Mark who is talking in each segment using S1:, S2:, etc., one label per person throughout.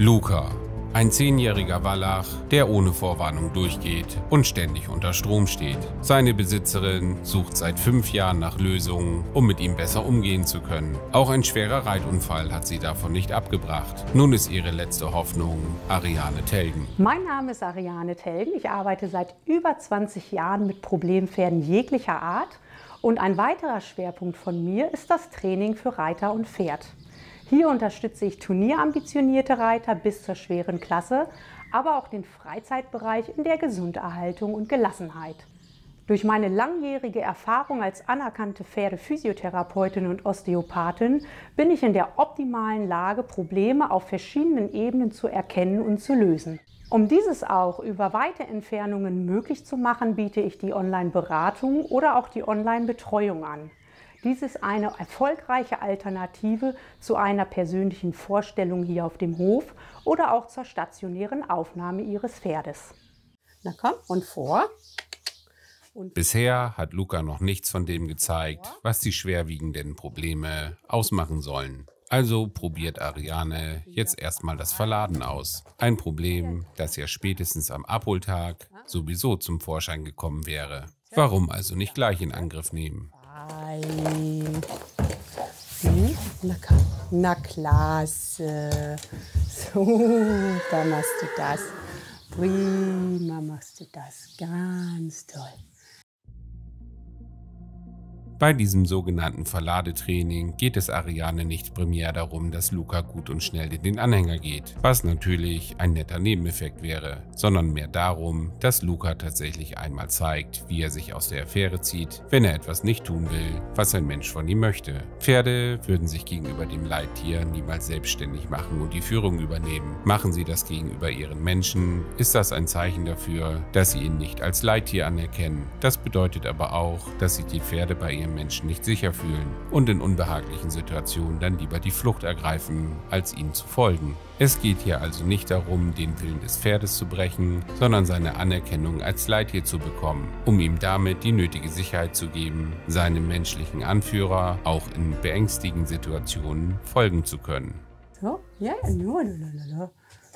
S1: Luca, ein zehnjähriger Wallach, der ohne Vorwarnung durchgeht und ständig unter Strom steht. Seine Besitzerin sucht seit fünf Jahren nach Lösungen, um mit ihm besser umgehen zu können. Auch ein schwerer Reitunfall hat sie davon nicht abgebracht. Nun ist ihre letzte Hoffnung Ariane Telgen.
S2: Mein Name ist Ariane Telgen. Ich arbeite seit über 20 Jahren mit Problempferden jeglicher Art. Und ein weiterer Schwerpunkt von mir ist das Training für Reiter und Pferd. Hier unterstütze ich turnierambitionierte Reiter bis zur schweren Klasse, aber auch den Freizeitbereich in der Gesunderhaltung und Gelassenheit. Durch meine langjährige Erfahrung als anerkannte Pferdephysiotherapeutin und Osteopathin bin ich in der optimalen Lage, Probleme auf verschiedenen Ebenen zu erkennen und zu lösen. Um dieses auch über weite Entfernungen möglich zu machen, biete ich die Online-Beratung oder auch die Online-Betreuung an. Dies ist eine erfolgreiche Alternative zu einer persönlichen Vorstellung hier auf dem Hof oder auch zur stationären Aufnahme Ihres Pferdes.
S1: Na komm, und vor. Und Bisher hat Luca noch nichts von dem gezeigt, was die schwerwiegenden Probleme ausmachen sollen. Also probiert Ariane jetzt erstmal das Verladen aus. Ein Problem, das ja spätestens am Abholtag sowieso zum Vorschein gekommen wäre. Warum also nicht gleich in Angriff nehmen? Nein.
S2: Hm? Na, na klasse. Da machst du das. Prima machst du das. Ganz toll.
S1: Bei diesem sogenannten Verladetraining geht es Ariane nicht primär darum, dass Luca gut und schnell in den Anhänger geht, was natürlich ein netter Nebeneffekt wäre, sondern mehr darum, dass Luca tatsächlich einmal zeigt, wie er sich aus der Affäre zieht, wenn er etwas nicht tun will, was ein Mensch von ihm möchte. Pferde würden sich gegenüber dem Leittier niemals selbstständig machen und die Führung übernehmen. Machen sie das gegenüber ihren Menschen, ist das ein Zeichen dafür, dass sie ihn nicht als Leittier anerkennen. Das bedeutet aber auch, dass sich die Pferde bei ihrem Menschen nicht sicher fühlen und in unbehaglichen Situationen dann lieber die Flucht ergreifen, als ihnen zu folgen. Es geht hier also nicht darum, den Willen des Pferdes zu brechen, sondern seine Anerkennung als Leittier zu bekommen, um ihm damit die nötige Sicherheit zu geben, seinem menschlichen Anführer auch in beängstigenden Situationen folgen zu können.
S2: So, ja, no, no, no, no.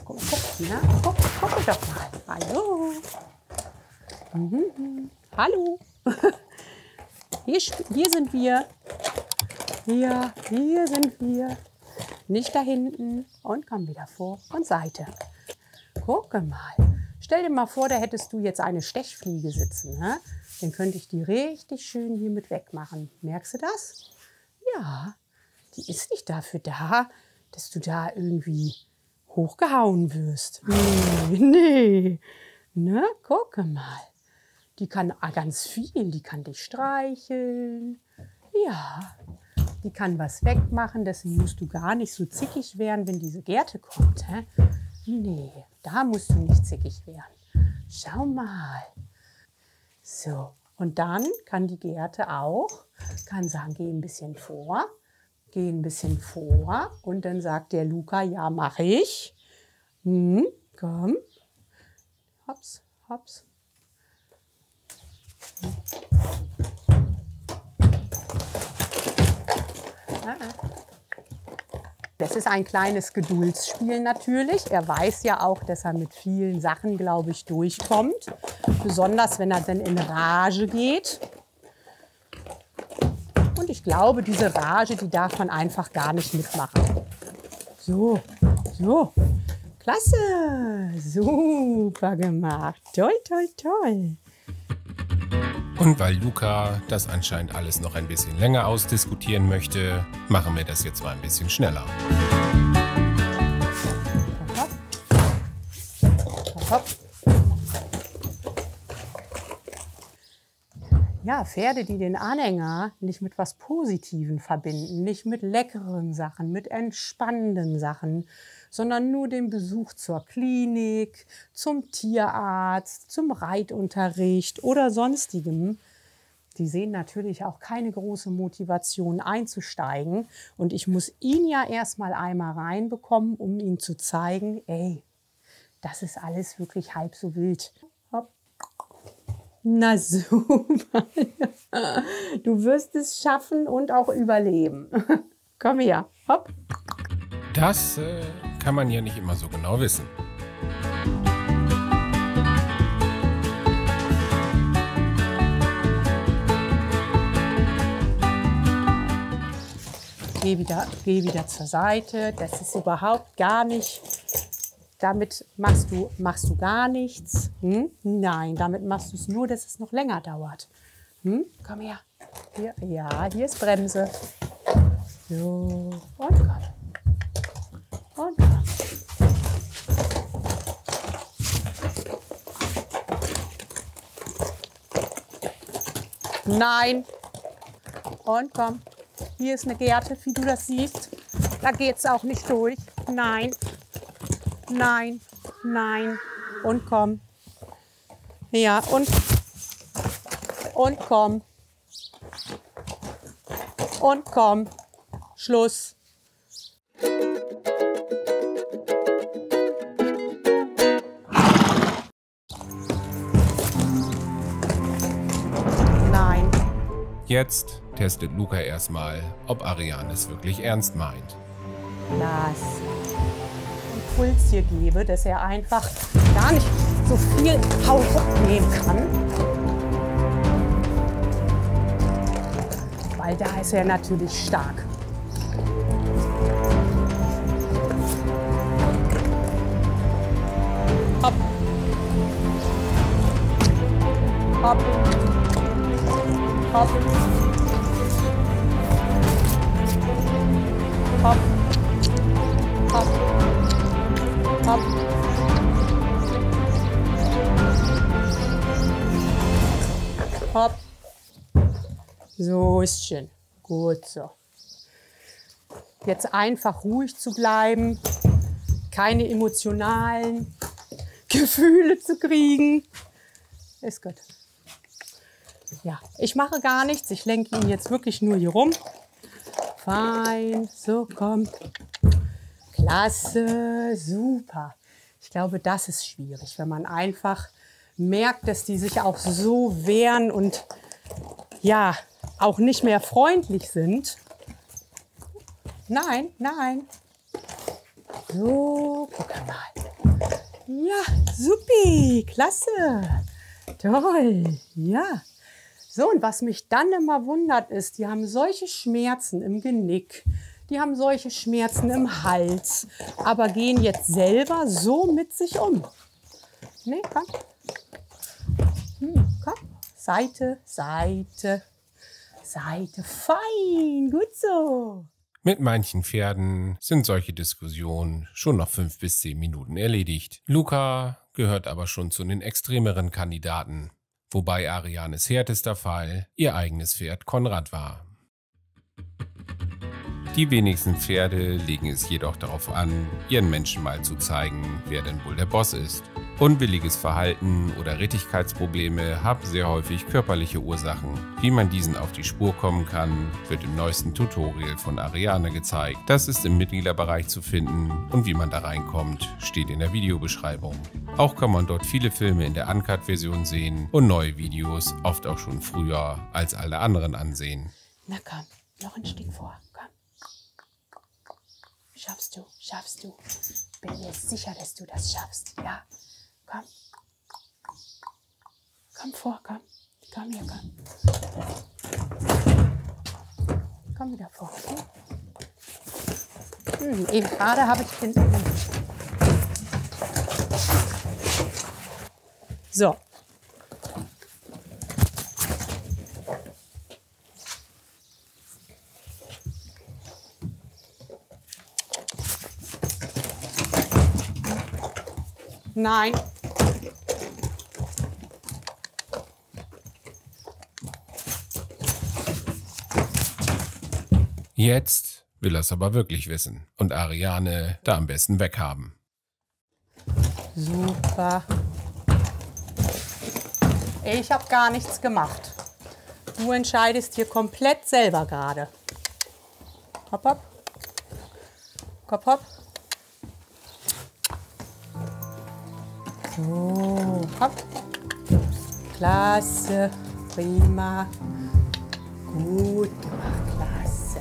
S2: Guck, guck, na, guck, guck doch mal. Hallo. Mhm. Hallo. Hier, hier sind wir. Hier, hier sind wir. Nicht da hinten. Und komm wieder vor und Seite. Gucke mal. Stell dir mal vor, da hättest du jetzt eine Stechfliege sitzen. Ne? Dann könnte ich die richtig schön hier mit wegmachen. Merkst du das? Ja, die ist nicht dafür da, dass du da irgendwie hochgehauen wirst. Nee, nee. Ne, gucke mal. Die kann ganz viel, die kann dich streicheln. Ja, die kann was wegmachen, deswegen musst du gar nicht so zickig werden, wenn diese Gerte kommt. Hä? Nee, da musst du nicht zickig werden. Schau mal. So, und dann kann die Gerte auch, kann sagen, geh ein bisschen vor, geh ein bisschen vor. Und dann sagt der Luca, ja, mache ich. Hm, komm. Hops, hops. Das ist ein kleines Geduldsspiel natürlich. Er weiß ja auch, dass er mit vielen Sachen, glaube ich, durchkommt. Besonders wenn er dann in Rage geht. Und ich glaube, diese Rage, die darf man einfach gar nicht mitmachen. So, so. Klasse. Super gemacht. Toll, toll, toll.
S1: Und weil Luca das anscheinend alles noch ein bisschen länger ausdiskutieren möchte, machen wir das jetzt mal ein bisschen schneller.
S2: Ja, Pferde, die den Anhänger nicht mit was Positiven verbinden, nicht mit leckeren Sachen, mit entspannenden Sachen, sondern nur den Besuch zur Klinik, zum Tierarzt, zum Reitunterricht oder sonstigem. Die sehen natürlich auch keine große Motivation einzusteigen. Und ich muss ihn ja erstmal einmal reinbekommen, um ihm zu zeigen, ey, das ist alles wirklich halb so wild. Na super. Du wirst es schaffen und auch überleben. Komm her. Hopp.
S1: Das äh, kann man ja nicht immer so genau wissen.
S2: Geh wieder, geh wieder zur Seite. Das ist überhaupt gar nicht. Damit machst du, machst du gar nichts. Hm? Nein, damit machst du es nur, dass es noch länger dauert. Hm? Komm her. Hier, ja, hier ist Bremse. So, und komm. Und komm. Nein. Und komm. Hier ist eine Gerte, wie du das siehst. Da geht es auch nicht durch. Nein. Nein. Nein. Und komm. Ja, und. Und komm. Und komm. Schluss. Nein.
S1: Jetzt testet Luca erstmal, ob Ariane es wirklich ernst meint.
S2: Lass. Impuls hier gebe, dass er einfach gar nicht so viel Hau nehmen kann. Weil da ist er natürlich stark. Hopp. Hopp. Hopp. Hopp. Hopp. Hopp. So ist schön. Gut so. Jetzt einfach ruhig zu bleiben, keine emotionalen Gefühle zu kriegen. Ist gut. Ja, ich mache gar nichts. Ich lenke ihn jetzt wirklich nur hier rum. Fein. So, komm. Klasse. Super. Ich glaube, das ist schwierig, wenn man einfach merkt, dass die sich auch so wehren und ja, auch nicht mehr freundlich sind. Nein, nein. So, guck mal. Ja, supi, klasse. Toll, ja. So, und was mich dann immer wundert ist, die haben solche Schmerzen im Genick, die haben solche Schmerzen im Hals, aber gehen jetzt selber so mit sich um. Nee, komm. Hm, komm. Seite, Seite, Seite. Fein, gut so.
S1: Mit manchen Pferden sind solche Diskussionen schon nach fünf bis zehn Minuten erledigt. Luca gehört aber schon zu den extremeren Kandidaten, wobei Arianes härtester Fall ihr eigenes Pferd Konrad war. Die wenigsten Pferde legen es jedoch darauf an, ihren Menschen mal zu zeigen, wer denn wohl der Boss ist. Unwilliges Verhalten oder Rittigkeitsprobleme haben sehr häufig körperliche Ursachen. Wie man diesen auf die Spur kommen kann, wird im neuesten Tutorial von Ariane gezeigt. Das ist im Mitgliederbereich zu finden und wie man da reinkommt, steht in der Videobeschreibung. Auch kann man dort viele Filme in der Uncut-Version sehen und neue Videos oft auch schon früher als alle anderen ansehen.
S2: Na komm, noch ein Stück vor. Komm. Schaffst du, schaffst du. Bin mir sicher, dass du das schaffst. Ja, komm. Komm vor, komm. Komm hier, komm. Komm wieder vor. Okay? Hm, eben gerade habe ich den. So. Nein.
S1: Jetzt will er es aber wirklich wissen und Ariane da am besten weghaben.
S2: Super. Ich habe gar nichts gemacht. Du entscheidest hier komplett selber gerade. Hopp, hopp. Hopp, hopp. So, hopp. Klasse. Prima. Gut gemacht. Klasse.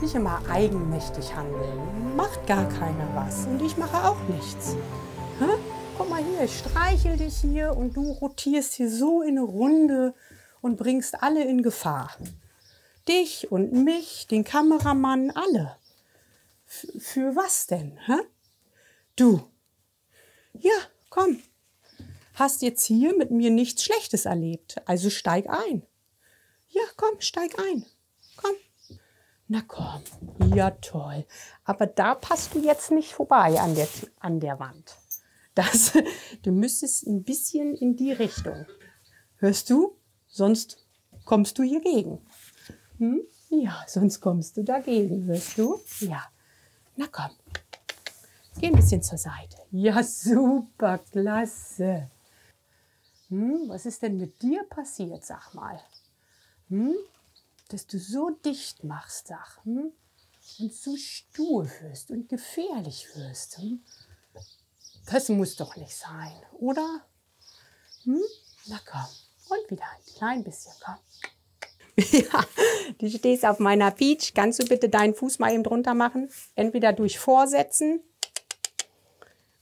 S2: Nicht immer eigenmächtig handeln. Macht gar keiner was. Und ich mache auch nichts. Hä? Guck mal hier, ich streichel dich hier und du rotierst hier so in eine Runde und bringst alle in Gefahr. Dich und mich, den Kameramann, alle. F für was denn? Hä? Du. Ja, komm. Hast jetzt hier mit mir nichts Schlechtes erlebt, also steig ein. Ja, komm, steig ein. Komm. Na komm. Ja, toll. Aber da passt du jetzt nicht vorbei an der, an der Wand. Das, du müsstest ein bisschen in die Richtung. Hörst du? Sonst kommst du hier gegen. Hm? Ja, sonst kommst du dagegen, hörst du? Ja. Na komm. Geh ein bisschen zur Seite. Ja, super, klasse. Hm, was ist denn mit dir passiert, sag mal? Hm? Dass du so dicht machst, sag. Hm? Und so stur wirst und gefährlich wirst. Hm? Das muss doch nicht sein, oder? Hm? Na komm. Und wieder ein klein bisschen, komm. Ja, du stehst auf meiner Peach. Kannst du bitte deinen Fuß mal eben drunter machen? Entweder durch Vorsetzen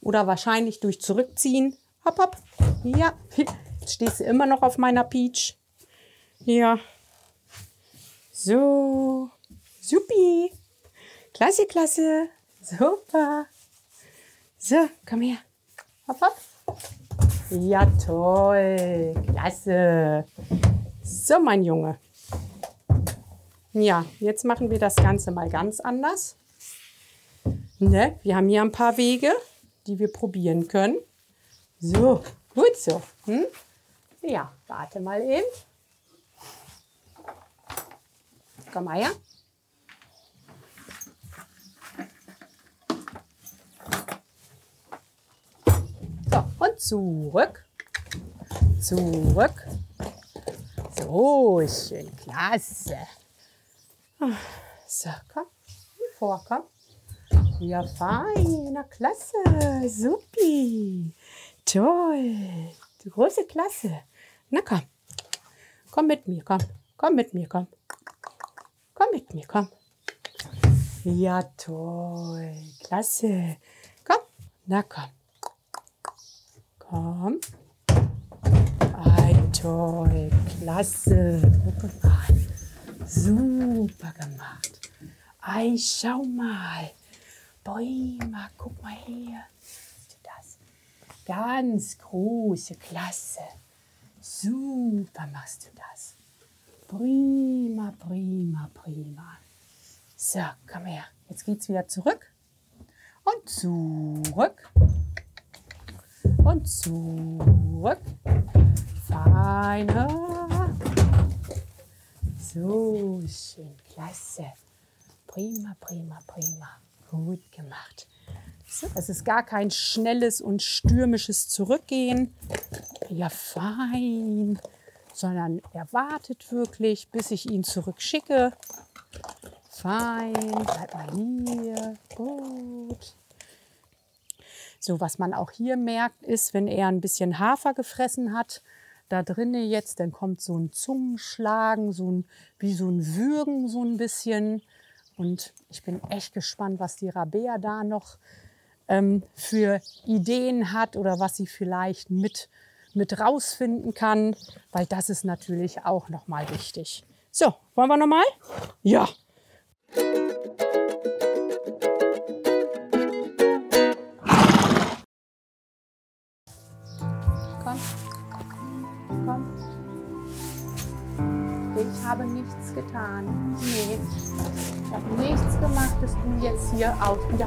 S2: oder wahrscheinlich durch Zurückziehen. Hopp, hopp. Ja, jetzt stehst du immer noch auf meiner Peach. Ja. So. Supi. Klasse, klasse. Super. So, komm her. Hopp, hopp. Ja, toll. Klasse. So, mein Junge. Ja, jetzt machen wir das Ganze mal ganz anders. Ne? Wir haben hier ein paar Wege, die wir probieren können. So, gut so. Hm? Ja, warte mal eben. Komm mal her. So, und zurück. Zurück. So, schön, klasse. So, komm, vor, komm. Ja, fein, na klasse, supi. Toll, die große Klasse. Na komm, komm mit mir, komm, komm mit mir, komm. Komm mit mir, komm. Ja, toll, klasse. Komm, na komm. Komm. Ei, toll, klasse. Super gemacht. Ei, schau mal. Bäume, guck mal her. Das. Ganz große Klasse. Super machst du das. Prima, prima, prima. So, komm her. Jetzt geht's wieder zurück. Und zurück. Und zurück. Fein. So schön, klasse. Prima, prima, prima. Gut gemacht. So, es ist gar kein schnelles und stürmisches Zurückgehen. Ja, fein. Sondern er wartet wirklich, bis ich ihn zurückschicke. Fein, bleib mal hier. Gut. So, was man auch hier merkt, ist, wenn er ein bisschen Hafer gefressen hat, da drinnen jetzt, dann kommt so ein Zungenschlagen, so ein, wie so ein Würgen so ein bisschen. Und ich bin echt gespannt, was die Rabea da noch ähm, für Ideen hat oder was sie vielleicht mit, mit rausfinden kann, weil das ist natürlich auch nochmal wichtig. So, wollen wir nochmal? Ja. Habe nichts getan. Nee. Ich habe nichts gemacht, dass du jetzt hier auch wieder,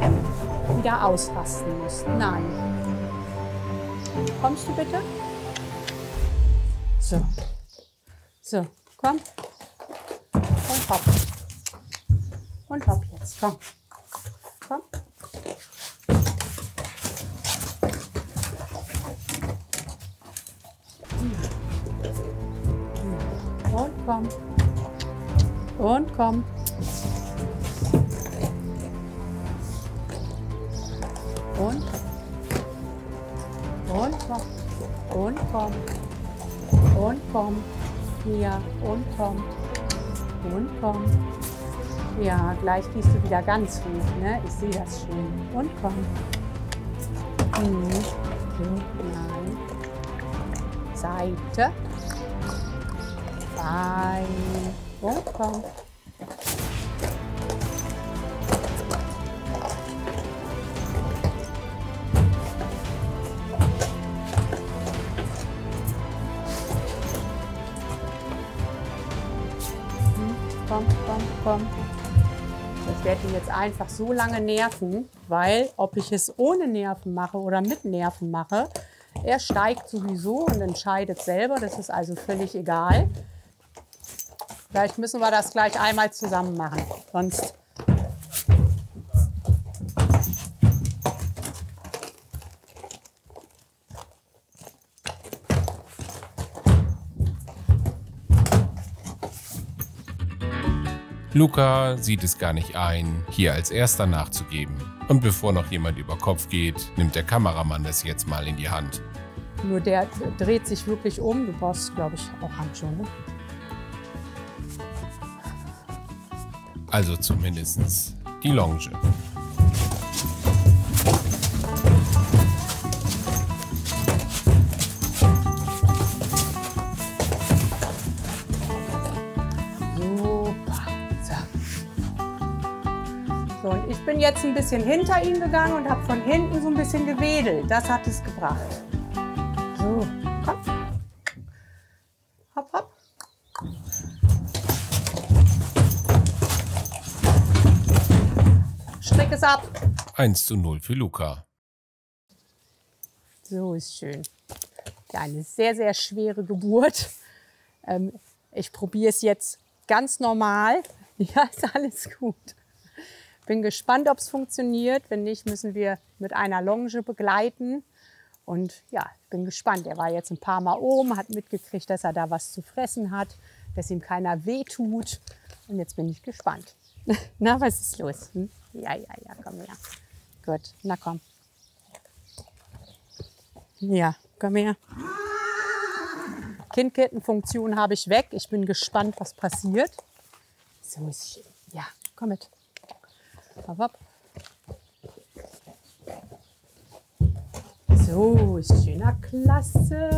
S2: wieder ausrasten musst. Nein. Kommst du bitte? So. So, komm. Und hopp. Und hopp jetzt. Komm. Und komm. Und. Und komm. Und komm. Und komm. Hier. Und komm. Und komm. Ja, gleich gehst du wieder ganz hoch, ne? Ich sehe das schon. Und komm. Mhm. So, nein. Seite. Bein. Komm. komm, komm, komm. Ich werde ihn jetzt einfach so lange nerven, weil ob ich es ohne Nerven mache oder mit Nerven mache, er steigt sowieso und entscheidet selber. Das ist also völlig egal. Vielleicht müssen wir das gleich einmal zusammen machen. Sonst
S1: Luca sieht es gar nicht ein, hier als erster nachzugeben. Und bevor noch jemand über Kopf geht, nimmt der Kameramann das jetzt mal in die Hand.
S2: Nur der dreht sich wirklich um. Du brauchst, glaube ich, auch Handschuhe. Ne?
S1: Also zumindest die Longe.
S2: Ich bin jetzt ein bisschen hinter ihn gegangen und habe von hinten so ein bisschen gewedelt. Das hat es gebracht. So,
S1: 1 zu 0 für Luca.
S2: So ist schön. Ja, eine sehr, sehr schwere Geburt. Ähm, ich probiere es jetzt ganz normal. Ja, ist alles gut. Bin gespannt, ob es funktioniert. Wenn nicht, müssen wir mit einer Longe begleiten. Und ja, ich bin gespannt. Er war jetzt ein paar Mal oben, hat mitgekriegt, dass er da was zu fressen hat, dass ihm keiner wehtut. Und jetzt bin ich gespannt. Na, was ist los? Hm? Ja, ja, ja, komm her. Gut, na komm. Ja, komm her. Kindkettenfunktion habe ich weg. Ich bin gespannt, was passiert. So ist schön. Ja, komm mit. Hopp, hopp. So, schöner, klasse.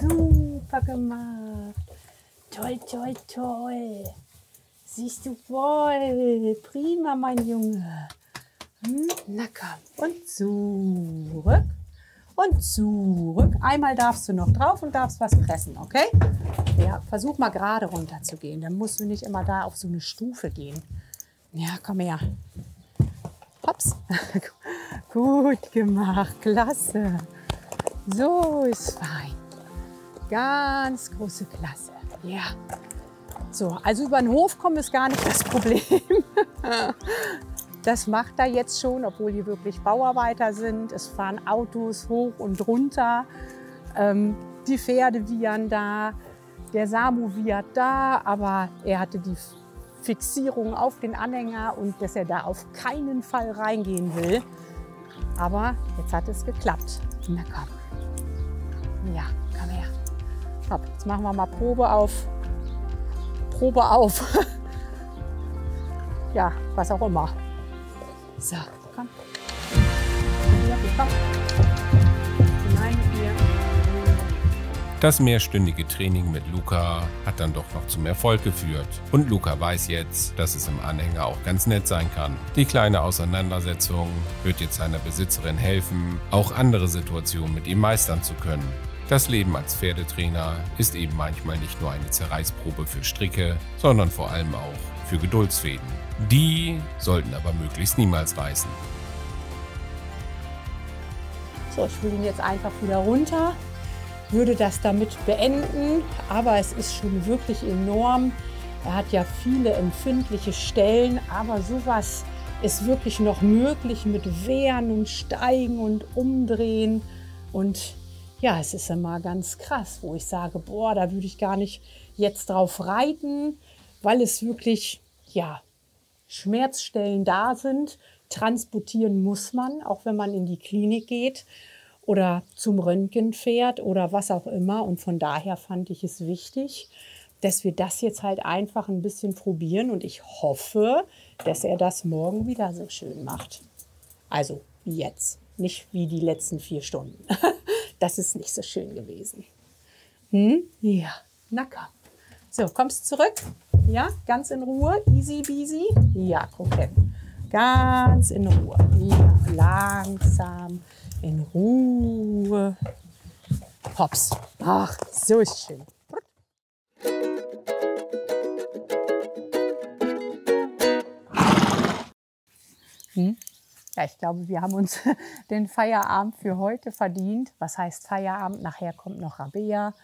S2: Super gemacht. Toll, toll, toll. Siehst du wohl. Prima, mein Junge. Na komm. Und zurück. Und zurück. Einmal darfst du noch drauf und darfst was pressen, okay? Ja, versuch mal gerade runter zu gehen. Dann musst du nicht immer da auf so eine Stufe gehen. Ja, komm her. Hops. Gut gemacht, klasse. So ist fein. Ganz große Klasse. Ja. So, also über den Hof kommen ist gar nicht das Problem. Das macht er jetzt schon, obwohl die wirklich Bauarbeiter sind. Es fahren Autos hoch und runter. Ähm, die Pferde wiehern da. Der Samu wiehert da, aber er hatte die Fixierung auf den Anhänger und dass er da auf keinen Fall reingehen will. Aber jetzt hat es geklappt. Na komm. Ja, komm her. Hopp, jetzt machen wir mal Probe auf. Probe auf. ja, was auch immer. So, komm.
S1: Das mehrstündige Training mit Luca hat dann doch noch zum Erfolg geführt. Und Luca weiß jetzt, dass es im Anhänger auch ganz nett sein kann. Die kleine Auseinandersetzung wird jetzt seiner Besitzerin helfen, auch andere Situationen mit ihm meistern zu können. Das Leben als Pferdetrainer ist eben manchmal nicht nur eine Zerreißprobe für Stricke, sondern vor allem auch für Geduldsfäden. Die sollten aber möglichst niemals reißen.
S2: So, ich will ihn jetzt einfach wieder runter würde das damit beenden, aber es ist schon wirklich enorm. Er hat ja viele empfindliche Stellen, aber sowas ist wirklich noch möglich mit Wehren und Steigen und Umdrehen. Und ja, es ist immer ganz krass, wo ich sage, boah, da würde ich gar nicht jetzt drauf reiten, weil es wirklich, ja, Schmerzstellen da sind. Transportieren muss man, auch wenn man in die Klinik geht oder zum Röntgen fährt oder was auch immer. Und von daher fand ich es wichtig, dass wir das jetzt halt einfach ein bisschen probieren und ich hoffe, dass er das morgen wieder so schön macht. Also wie jetzt, nicht wie die letzten vier Stunden. das ist nicht so schön gewesen. Hm? Ja, na komm. So, kommst zurück? Ja, ganz in Ruhe, easy beasy. Ja, guck. Ganz in Ruhe. Ja, langsam, in Ruhe. Hops. Ach, so ist schön. Hm? Ja, ich glaube, wir haben uns den Feierabend für heute verdient. Was heißt Feierabend? Nachher kommt noch Rabea.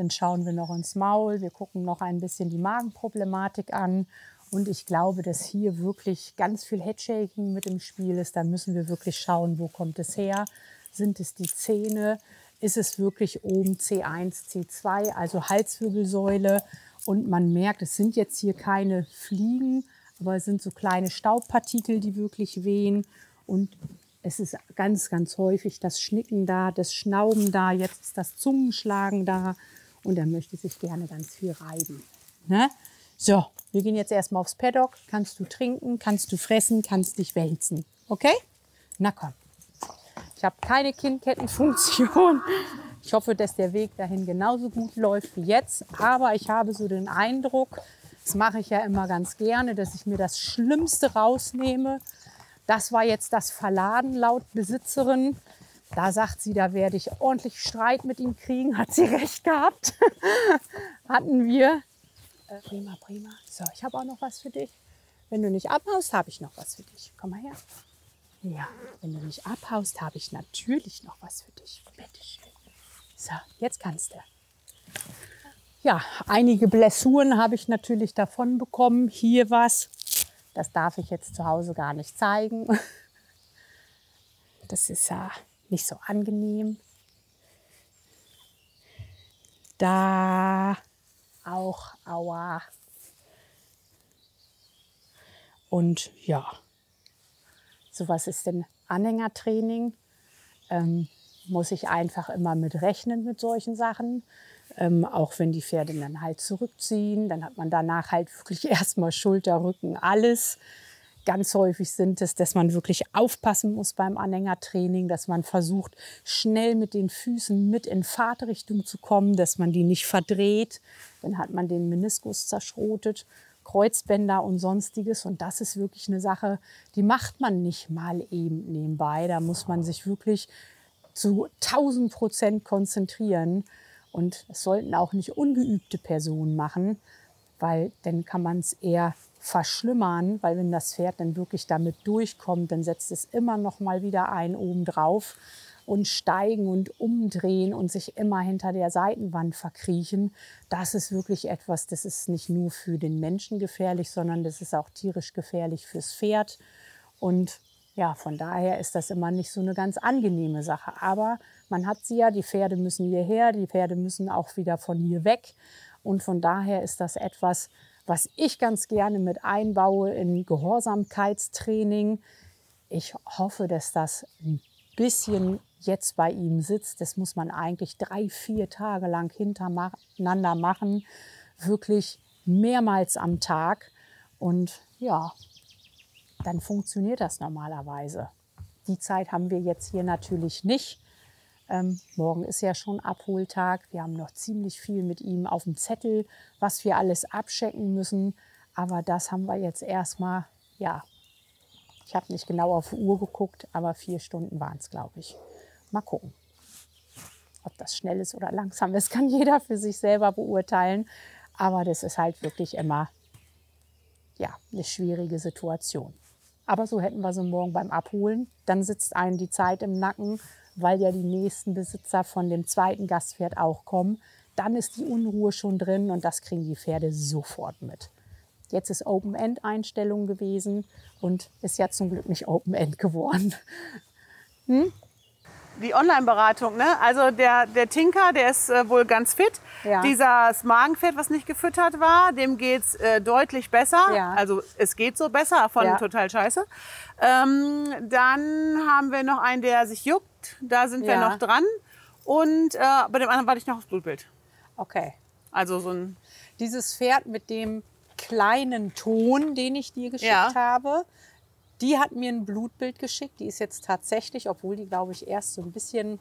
S2: Dann schauen wir noch ins Maul. Wir gucken noch ein bisschen die Magenproblematik an. Und ich glaube, dass hier wirklich ganz viel Headshaking mit im Spiel ist. Da müssen wir wirklich schauen, wo kommt es her? Sind es die Zähne? Ist es wirklich oben C1, C2, also Halswirbelsäule? Und man merkt, es sind jetzt hier keine Fliegen, aber es sind so kleine Staubpartikel, die wirklich wehen. Und es ist ganz, ganz häufig das Schnicken da, das Schnauben da, jetzt ist das Zungenschlagen da. Und er möchte sich gerne ganz viel reiben. Ne? So, wir gehen jetzt erstmal aufs Paddock. Kannst du trinken, kannst du fressen, kannst dich wälzen. Okay? Na komm. Ich habe keine Kindkettenfunktion. Ich hoffe, dass der Weg dahin genauso gut läuft wie jetzt. Aber ich habe so den Eindruck, das mache ich ja immer ganz gerne, dass ich mir das Schlimmste rausnehme. Das war jetzt das Verladen laut Besitzerin. Da sagt sie, da werde ich ordentlich Streit mit ihm kriegen. Hat sie recht gehabt. Hatten wir. Äh, prima, prima. So, ich habe auch noch was für dich. Wenn du nicht abhaust, habe ich noch was für dich. Komm mal her. Ja, wenn du nicht abhaust, habe ich natürlich noch was für dich. Bitte schön. So, jetzt kannst du. Ja, einige Blessuren habe ich natürlich davon bekommen. Hier was. Das darf ich jetzt zu Hause gar nicht zeigen. Das ist ja nicht so angenehm. Da auch, aua. Und ja, sowas ist denn Anhängertraining. Ähm, muss ich einfach immer mit rechnen mit solchen Sachen. Ähm, auch wenn die Pferde dann halt zurückziehen, dann hat man danach halt wirklich erstmal Schulter, Rücken, alles. Ganz häufig sind es, dass man wirklich aufpassen muss beim Anhängertraining, dass man versucht, schnell mit den Füßen mit in Fahrtrichtung zu kommen, dass man die nicht verdreht. Dann hat man den Meniskus zerschrotet, Kreuzbänder und sonstiges. Und das ist wirklich eine Sache, die macht man nicht mal eben nebenbei. Da muss man sich wirklich zu 1000 Prozent konzentrieren. Und es sollten auch nicht ungeübte Personen machen, weil dann kann man es eher verschlimmern, weil wenn das Pferd dann wirklich damit durchkommt, dann setzt es immer noch mal wieder ein obendrauf und steigen und umdrehen und sich immer hinter der Seitenwand verkriechen. Das ist wirklich etwas, das ist nicht nur für den Menschen gefährlich, sondern das ist auch tierisch gefährlich fürs Pferd. Und ja, von daher ist das immer nicht so eine ganz angenehme Sache. Aber man hat sie ja, die Pferde müssen hierher, die Pferde müssen auch wieder von hier weg. Und von daher ist das etwas, was ich ganz gerne mit einbaue in Gehorsamkeitstraining. Ich hoffe, dass das ein bisschen jetzt bei ihm sitzt. Das muss man eigentlich drei, vier Tage lang hintereinander machen. Wirklich mehrmals am Tag. Und ja, dann funktioniert das normalerweise. Die Zeit haben wir jetzt hier natürlich nicht. Ähm, morgen ist ja schon Abholtag. Wir haben noch ziemlich viel mit ihm auf dem Zettel, was wir alles abchecken müssen. Aber das haben wir jetzt erstmal, ja, ich habe nicht genau auf die Uhr geguckt, aber vier Stunden waren es, glaube ich. Mal gucken. Ob das schnell ist oder langsam ist, kann jeder für sich selber beurteilen. Aber das ist halt wirklich immer ja, eine schwierige Situation. Aber so hätten wir sie morgen beim Abholen. Dann sitzt einem die Zeit im Nacken, weil ja die nächsten Besitzer von dem zweiten Gastpferd auch kommen. Dann ist die Unruhe schon drin und das kriegen die Pferde sofort mit. Jetzt ist Open-End-Einstellung gewesen und ist ja zum Glück nicht Open-End geworden.
S3: Hm? die Online-Beratung, ne? Also der, der Tinker, der ist äh, wohl ganz fit. Ja. Dieses Magenfett, was nicht gefüttert war, dem geht's äh, deutlich besser. Ja. Also es geht so besser, von ja. total scheiße. Ähm, dann haben wir noch einen, der sich juckt. Da sind wir noch dran. Und äh, bei dem anderen warte ich noch aufs Blutbild.
S2: Okay.
S3: Also so ein.
S2: Dieses Pferd mit dem kleinen Ton, den ich dir geschickt ja. habe, die hat mir ein Blutbild geschickt. Die ist jetzt tatsächlich, obwohl die, glaube ich, erst so ein bisschen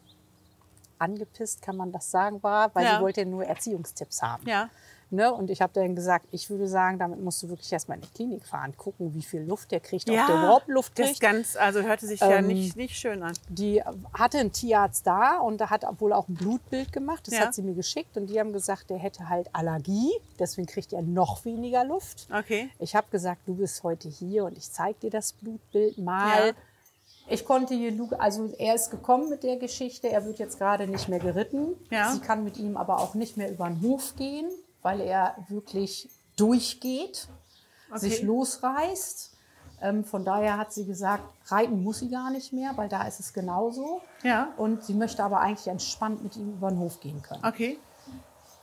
S2: angepisst, kann man das sagen, war, weil ja. sie wollte nur Erziehungstipps haben.
S3: Ja.
S2: Ne? Und ich habe dann gesagt, ich würde sagen, damit musst du wirklich erstmal in die Klinik fahren, gucken, wie viel Luft der kriegt,
S3: ja,
S2: ob der überhaupt Luft kriegt.
S3: Das ganz, also hörte sich ähm, ja nicht, nicht schön an.
S2: Die hatte einen Tierarzt da und da hat wohl auch ein Blutbild gemacht. Das ja. hat sie mir geschickt und die haben gesagt, der hätte halt Allergie, deswegen kriegt er noch weniger Luft.
S3: Okay.
S2: Ich habe gesagt, du bist heute hier und ich zeige dir das Blutbild mal. Ja. Ich konnte hier, also er ist gekommen mit der Geschichte, er wird jetzt gerade nicht mehr geritten. Ja. Sie kann mit ihm aber auch nicht mehr über den Hof gehen weil er wirklich durchgeht, okay. sich losreißt. Ähm, von daher hat sie gesagt, reiten muss sie gar nicht mehr, weil da ist es genauso.
S3: Ja.
S2: Und sie möchte aber eigentlich entspannt mit ihm über den Hof gehen können.
S3: Okay.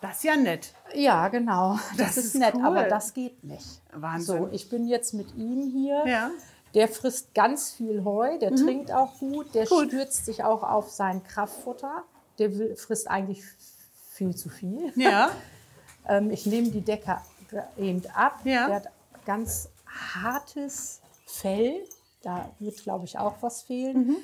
S3: Das ist ja nett.
S2: Ja, genau. Das, das ist, ist, nett,
S3: cool.
S2: aber das geht nicht.
S3: Wahnsinn.
S2: So, ich bin jetzt mit ihm hier.
S3: Ja.
S2: Der frisst ganz viel Heu, der mhm. trinkt auch gut, der gut. stürzt sich auch auf sein Kraftfutter. Der will, frisst eigentlich viel zu viel.
S3: Ja.
S2: Ähm, ich nehme die Decke eben ab.
S3: Ja.
S2: Der hat ganz hartes Fell. Da wird, glaube ich, auch was fehlen. Mhm.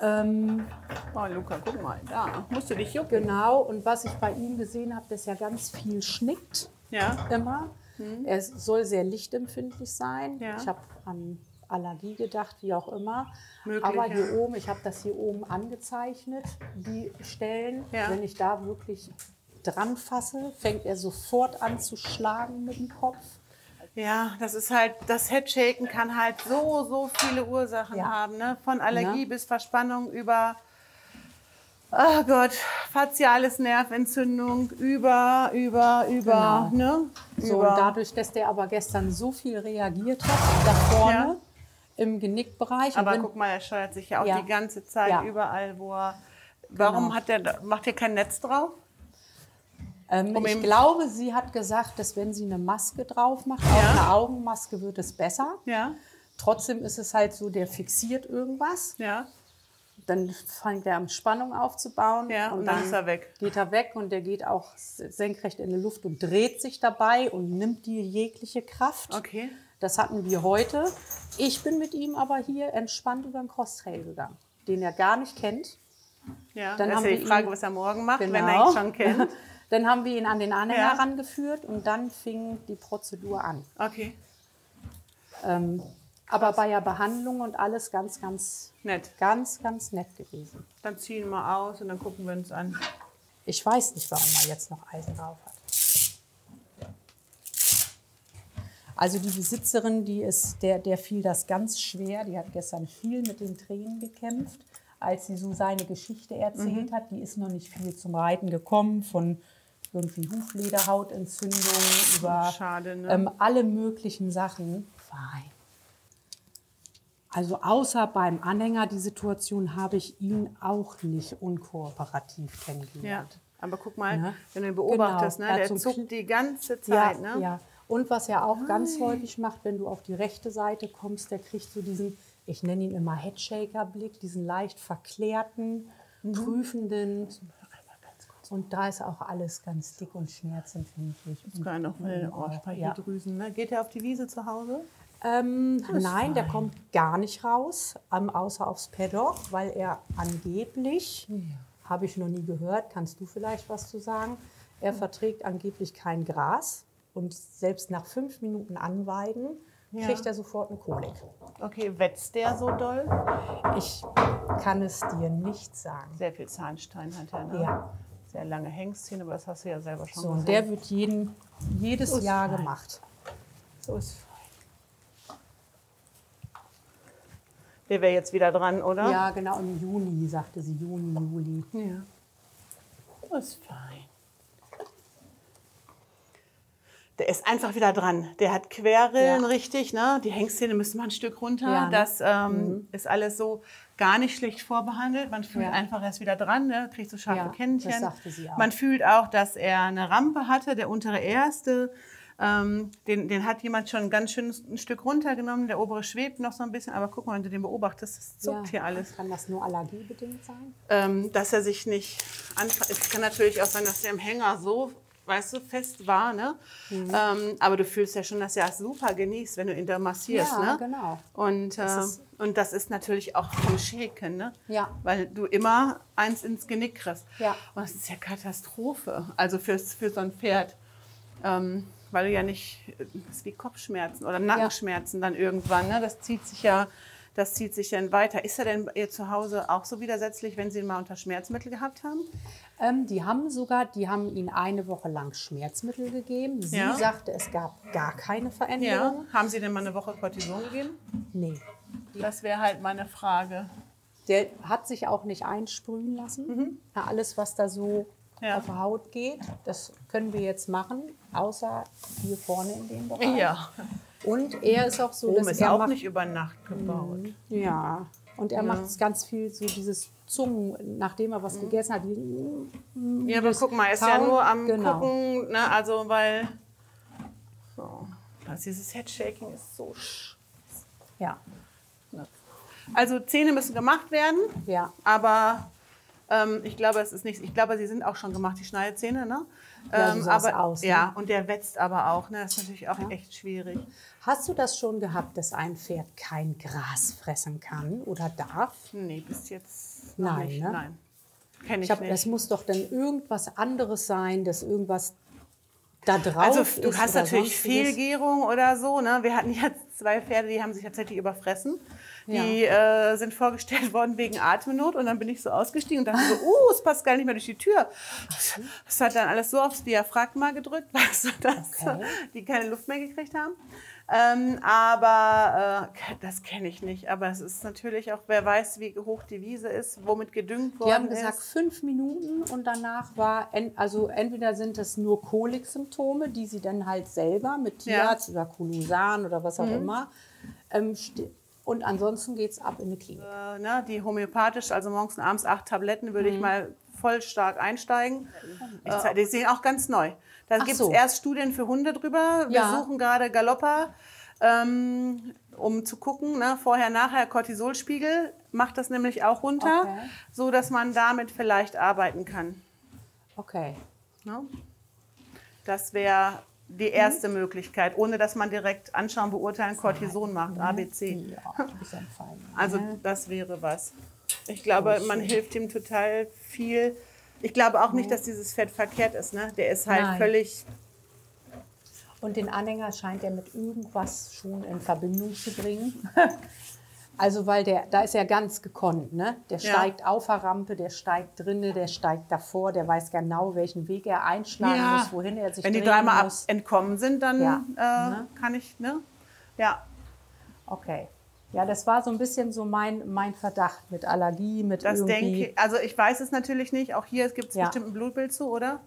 S3: Ähm, oh, Luca, guck mal, da musst du dich jucken.
S2: Genau, und was ich bei ihm gesehen habe, dass er ganz viel schnickt.
S3: Ja.
S2: Immer. Mhm. Er soll sehr lichtempfindlich sein.
S3: Ja.
S2: Ich habe an Allergie gedacht, wie auch immer.
S3: Möglich,
S2: Aber
S3: ja.
S2: hier oben, ich habe das hier oben angezeichnet, die Stellen.
S3: Ja.
S2: Wenn ich da wirklich dran fasse, fängt er sofort an zu schlagen mit dem Kopf.
S3: Ja, das ist halt, das Headshaken kann halt so, so viele Ursachen ja. haben. Ne? Von Allergie ja. bis Verspannung über, oh Gott, faciales Nerventzündung, über, über, über. Genau. Ne?
S2: So, über. und dadurch, dass der aber gestern so viel reagiert hat, da vorne ja. im Genickbereich.
S3: Aber guck mal, er steuert sich ja auch die ganze Zeit überall, wo er. Warum genau. hat der, macht er kein Netz drauf?
S2: Ähm, ich glaube, sie hat gesagt, dass wenn sie eine Maske drauf macht, ja. auch eine Augenmaske, wird es besser.
S3: Ja.
S2: Trotzdem ist es halt so, der fixiert irgendwas.
S3: Ja.
S2: Dann fängt er an, Spannung aufzubauen.
S3: Ja, und, und dann, dann, ist er weg.
S2: Geht er weg und der geht auch senkrecht in die Luft und dreht sich dabei und nimmt die jegliche Kraft.
S3: Okay.
S2: Das hatten wir heute. Ich bin mit ihm aber hier entspannt über den Crosstrail gegangen, den er gar nicht kennt.
S3: Ja, dann das ist ja die Frage, was er morgen macht,
S2: genau.
S3: wenn er ihn schon kennt.
S2: Dann haben wir ihn an den Anhänger ja. rangeführt und dann fing die Prozedur an.
S3: Okay.
S2: Ähm, aber bei der Behandlung und alles ganz, ganz
S3: nett.
S2: Ganz, ganz nett gewesen.
S3: Dann ziehen wir aus und dann gucken wir uns an.
S2: Ich weiß nicht, warum er jetzt noch Eisen drauf hat. Also die Besitzerin, die ist, der, der fiel das ganz schwer. Die hat gestern viel mit den Tränen gekämpft, als sie so seine Geschichte erzählt mhm. hat. Die ist noch nicht viel zum Reiten gekommen von irgendwie Huflederhautentzündung, über
S3: Schade, ne?
S2: ähm, alle möglichen Sachen. Fein. Also außer beim Anhänger, die Situation habe ich ihn auch nicht unkooperativ kennengelernt.
S3: Ja, aber guck mal, ja. wenn du ihn beobachtest, genau. ne, der zuckt die ganze Zeit.
S2: Ja,
S3: ne?
S2: ja. Und was er auch Nein. ganz häufig macht, wenn du auf die rechte Seite kommst, der kriegt so diesen, ich nenne ihn immer Headshaker-Blick, diesen leicht verklärten, mhm. prüfenden, und da ist auch alles ganz dick und schmerzempfindlich.
S3: Das kann noch mal Ohrspeichelgrüsen. Ja. Ne? Geht er auf die Wiese zu Hause?
S2: Ähm, nein, fein. der kommt gar nicht raus, außer aufs Paddock, weil er angeblich, ja. habe ich noch nie gehört, kannst du vielleicht was zu sagen, er verträgt angeblich kein Gras und selbst nach fünf Minuten Anweiden ja. kriegt er sofort eine Kolik.
S3: Okay, wetzt der so doll?
S2: Ich kann es dir nicht sagen.
S3: Sehr viel Zahnstein hat er, ne?
S2: Ja
S3: sehr lange Hengstchen, aber das hast du ja selber schon
S2: so, gesehen. Und der wird jeden, jedes so Jahr fein. gemacht.
S3: So ist fein. Der wäre jetzt wieder dran, oder?
S2: Ja, genau, im Juni, sagte sie, Juni, Juli.
S3: Ja. Das ist fein. Der ist einfach wieder dran. Der hat Querrillen, ja. richtig, ne? Die Hengstchen müssen mal ein Stück runter. Ja? Das ähm, mhm. ist alles so gar nicht schlecht vorbehandelt. Man fühlt ja. einfach, er ist wieder dran, ne? kriegt so scharfe Kännchen. Man fühlt auch, dass er eine Rampe hatte, der untere erste. Ähm, den, den hat jemand schon ganz schön ein Stück runtergenommen. Der obere schwebt noch so ein bisschen. Aber guck mal, wenn du den beobachtest, das zuckt ja. hier alles.
S2: Kann das nur allergiebedingt sein?
S3: Ähm, dass er sich nicht anpasst. Es kann natürlich auch sein, dass der im Hänger so weißt du, fest war. Ne? Mhm. Ähm, aber du fühlst ja schon, dass er super genießt, wenn du ihn da massierst.
S2: Ja,
S3: ne?
S2: genau.
S3: Und, äh, das und das ist natürlich auch vom Shaken, ne?
S2: Ja.
S3: weil du immer eins ins Genick kriegst.
S2: Ja.
S3: Und das ist ja Katastrophe, also fürs, für so ein Pferd. Ähm, weil du ja nicht, das ist wie Kopfschmerzen oder Nackenschmerzen ja. dann irgendwann. Ne? Das zieht sich ja das zieht sich dann weiter. Ist er denn ihr zu Hause auch so widersetzlich, wenn Sie ihn mal unter Schmerzmittel gehabt haben?
S2: Ähm, die haben sogar, die haben ihn eine Woche lang Schmerzmittel gegeben. Sie ja. sagte, es gab gar keine Veränderung.
S3: Ja. Haben Sie denn mal eine Woche Cortison gegeben?
S2: Nee.
S3: Das wäre halt meine Frage.
S2: Der hat sich auch nicht einsprühen lassen. Mhm. alles, was da so ja. auf die Haut geht, das können wir jetzt machen, außer hier vorne in dem Bereich.
S3: Ja.
S2: Und er ist auch so,
S3: Rom
S2: dass
S3: ist
S2: er
S3: auch
S2: macht,
S3: nicht über Nacht gebaut.
S2: Ja. Und er ja. macht ganz viel so dieses Zungen, nachdem er was mhm. gegessen hat.
S3: Ja, aber guck mal, er ist ja nur am genau. gucken, ne, also weil so, also dieses Headshaking ist so.
S2: Ja.
S3: Also Zähne müssen gemacht werden.
S2: Ja.
S3: Aber ähm, ich glaube, es ist nicht. Ich glaube, sie sind auch schon gemacht, die Schneidezähne, ne?
S2: Ja, so
S3: ähm, aber,
S2: aus, ne?
S3: ja, und der wetzt aber auch. Ne? Das ist natürlich auch ja. echt schwierig.
S2: Hast du das schon gehabt, dass ein Pferd kein Gras fressen kann oder darf?
S3: Nee, bis jetzt
S2: Nein,
S3: nicht.
S2: Ne?
S3: Nein. Kenn
S2: ich,
S3: ich nicht.
S2: Das muss doch dann irgendwas anderes sein, dass irgendwas da drauf
S3: also,
S2: ist.
S3: Du hast natürlich Fehlgärung oder so. Ne? Wir hatten jetzt zwei Pferde, die haben sich tatsächlich überfressen. Die ja. äh, sind vorgestellt worden wegen Atemnot und dann bin ich so ausgestiegen und dachte so, uh, es passt gar nicht mehr durch die Tür. Das hat dann alles so aufs Diaphragma gedrückt, weißt du, dass okay. die keine Luft mehr gekriegt haben. Ähm, aber äh, das kenne ich nicht. Aber es ist natürlich auch, wer weiß, wie hoch die Wiese ist, womit gedüngt worden ist.
S2: Die haben gesagt, ist. fünf Minuten und danach war, also entweder sind es nur Koliksymptome, die sie dann halt selber mit Tierarzt ja. oder Kulusan oder was auch mhm. immer ähm, und ansonsten geht es ab in die Klinik.
S3: Äh, ne, die homöopathisch, also morgens und abends acht Tabletten, würde mhm. ich mal voll stark einsteigen. Ich, äh, die sind auch ganz neu. Da gibt es so. erst Studien für Hunde drüber. Wir ja. suchen gerade Galoppa, ähm, um zu gucken, ne, vorher, nachher Cortisolspiegel macht das nämlich auch runter, okay. so dass man damit vielleicht arbeiten kann.
S2: Okay.
S3: Ja? Das wäre die erste mhm. Möglichkeit, ohne dass man direkt anschauen, beurteilen, Cortison macht, ABC.
S2: Ja, ein Fall.
S3: Also das wäre was. Ich glaube, man hilft ihm total viel. Ich glaube auch nicht, dass dieses Fett verkehrt ist. Ne? Der ist halt Nein. völlig.
S2: Und den Anhänger scheint er mit irgendwas schon in Verbindung zu bringen. Also weil der, da ist er ganz gekonnt, ne? Der ja. steigt auf der Rampe, der steigt drinne, der steigt davor, der weiß genau, welchen Weg er einschlagen ja. muss, wohin er sich
S3: Wenn die dreimal entkommen sind, dann ja. äh, ne? kann ich, ne? Ja.
S2: Okay. Ja, das war so ein bisschen so mein, mein Verdacht mit Allergie, mit
S3: das
S2: irgendwie...
S3: Denke, also ich weiß es natürlich nicht. Auch hier gibt es ja. bestimmt ein Blutbild zu, oder?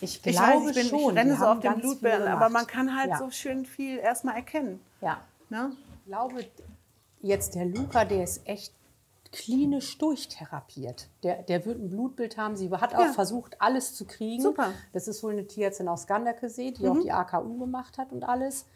S2: Ich glaube ich weiß, ich bin,
S3: schon. Ich renne so auf dem Blutbild, aber man kann halt ja. so schön viel erstmal erkennen.
S2: Ja.
S3: Ne?
S2: Ich glaube, Jetzt der Luca, der ist echt klinisch durchtherapiert. Der, der wird ein Blutbild haben. Sie hat auch ja. versucht, alles zu kriegen.
S3: Super.
S2: Das ist wohl eine Tierärztin aus Ganderkesee, die mhm. auch die AKU gemacht hat und alles.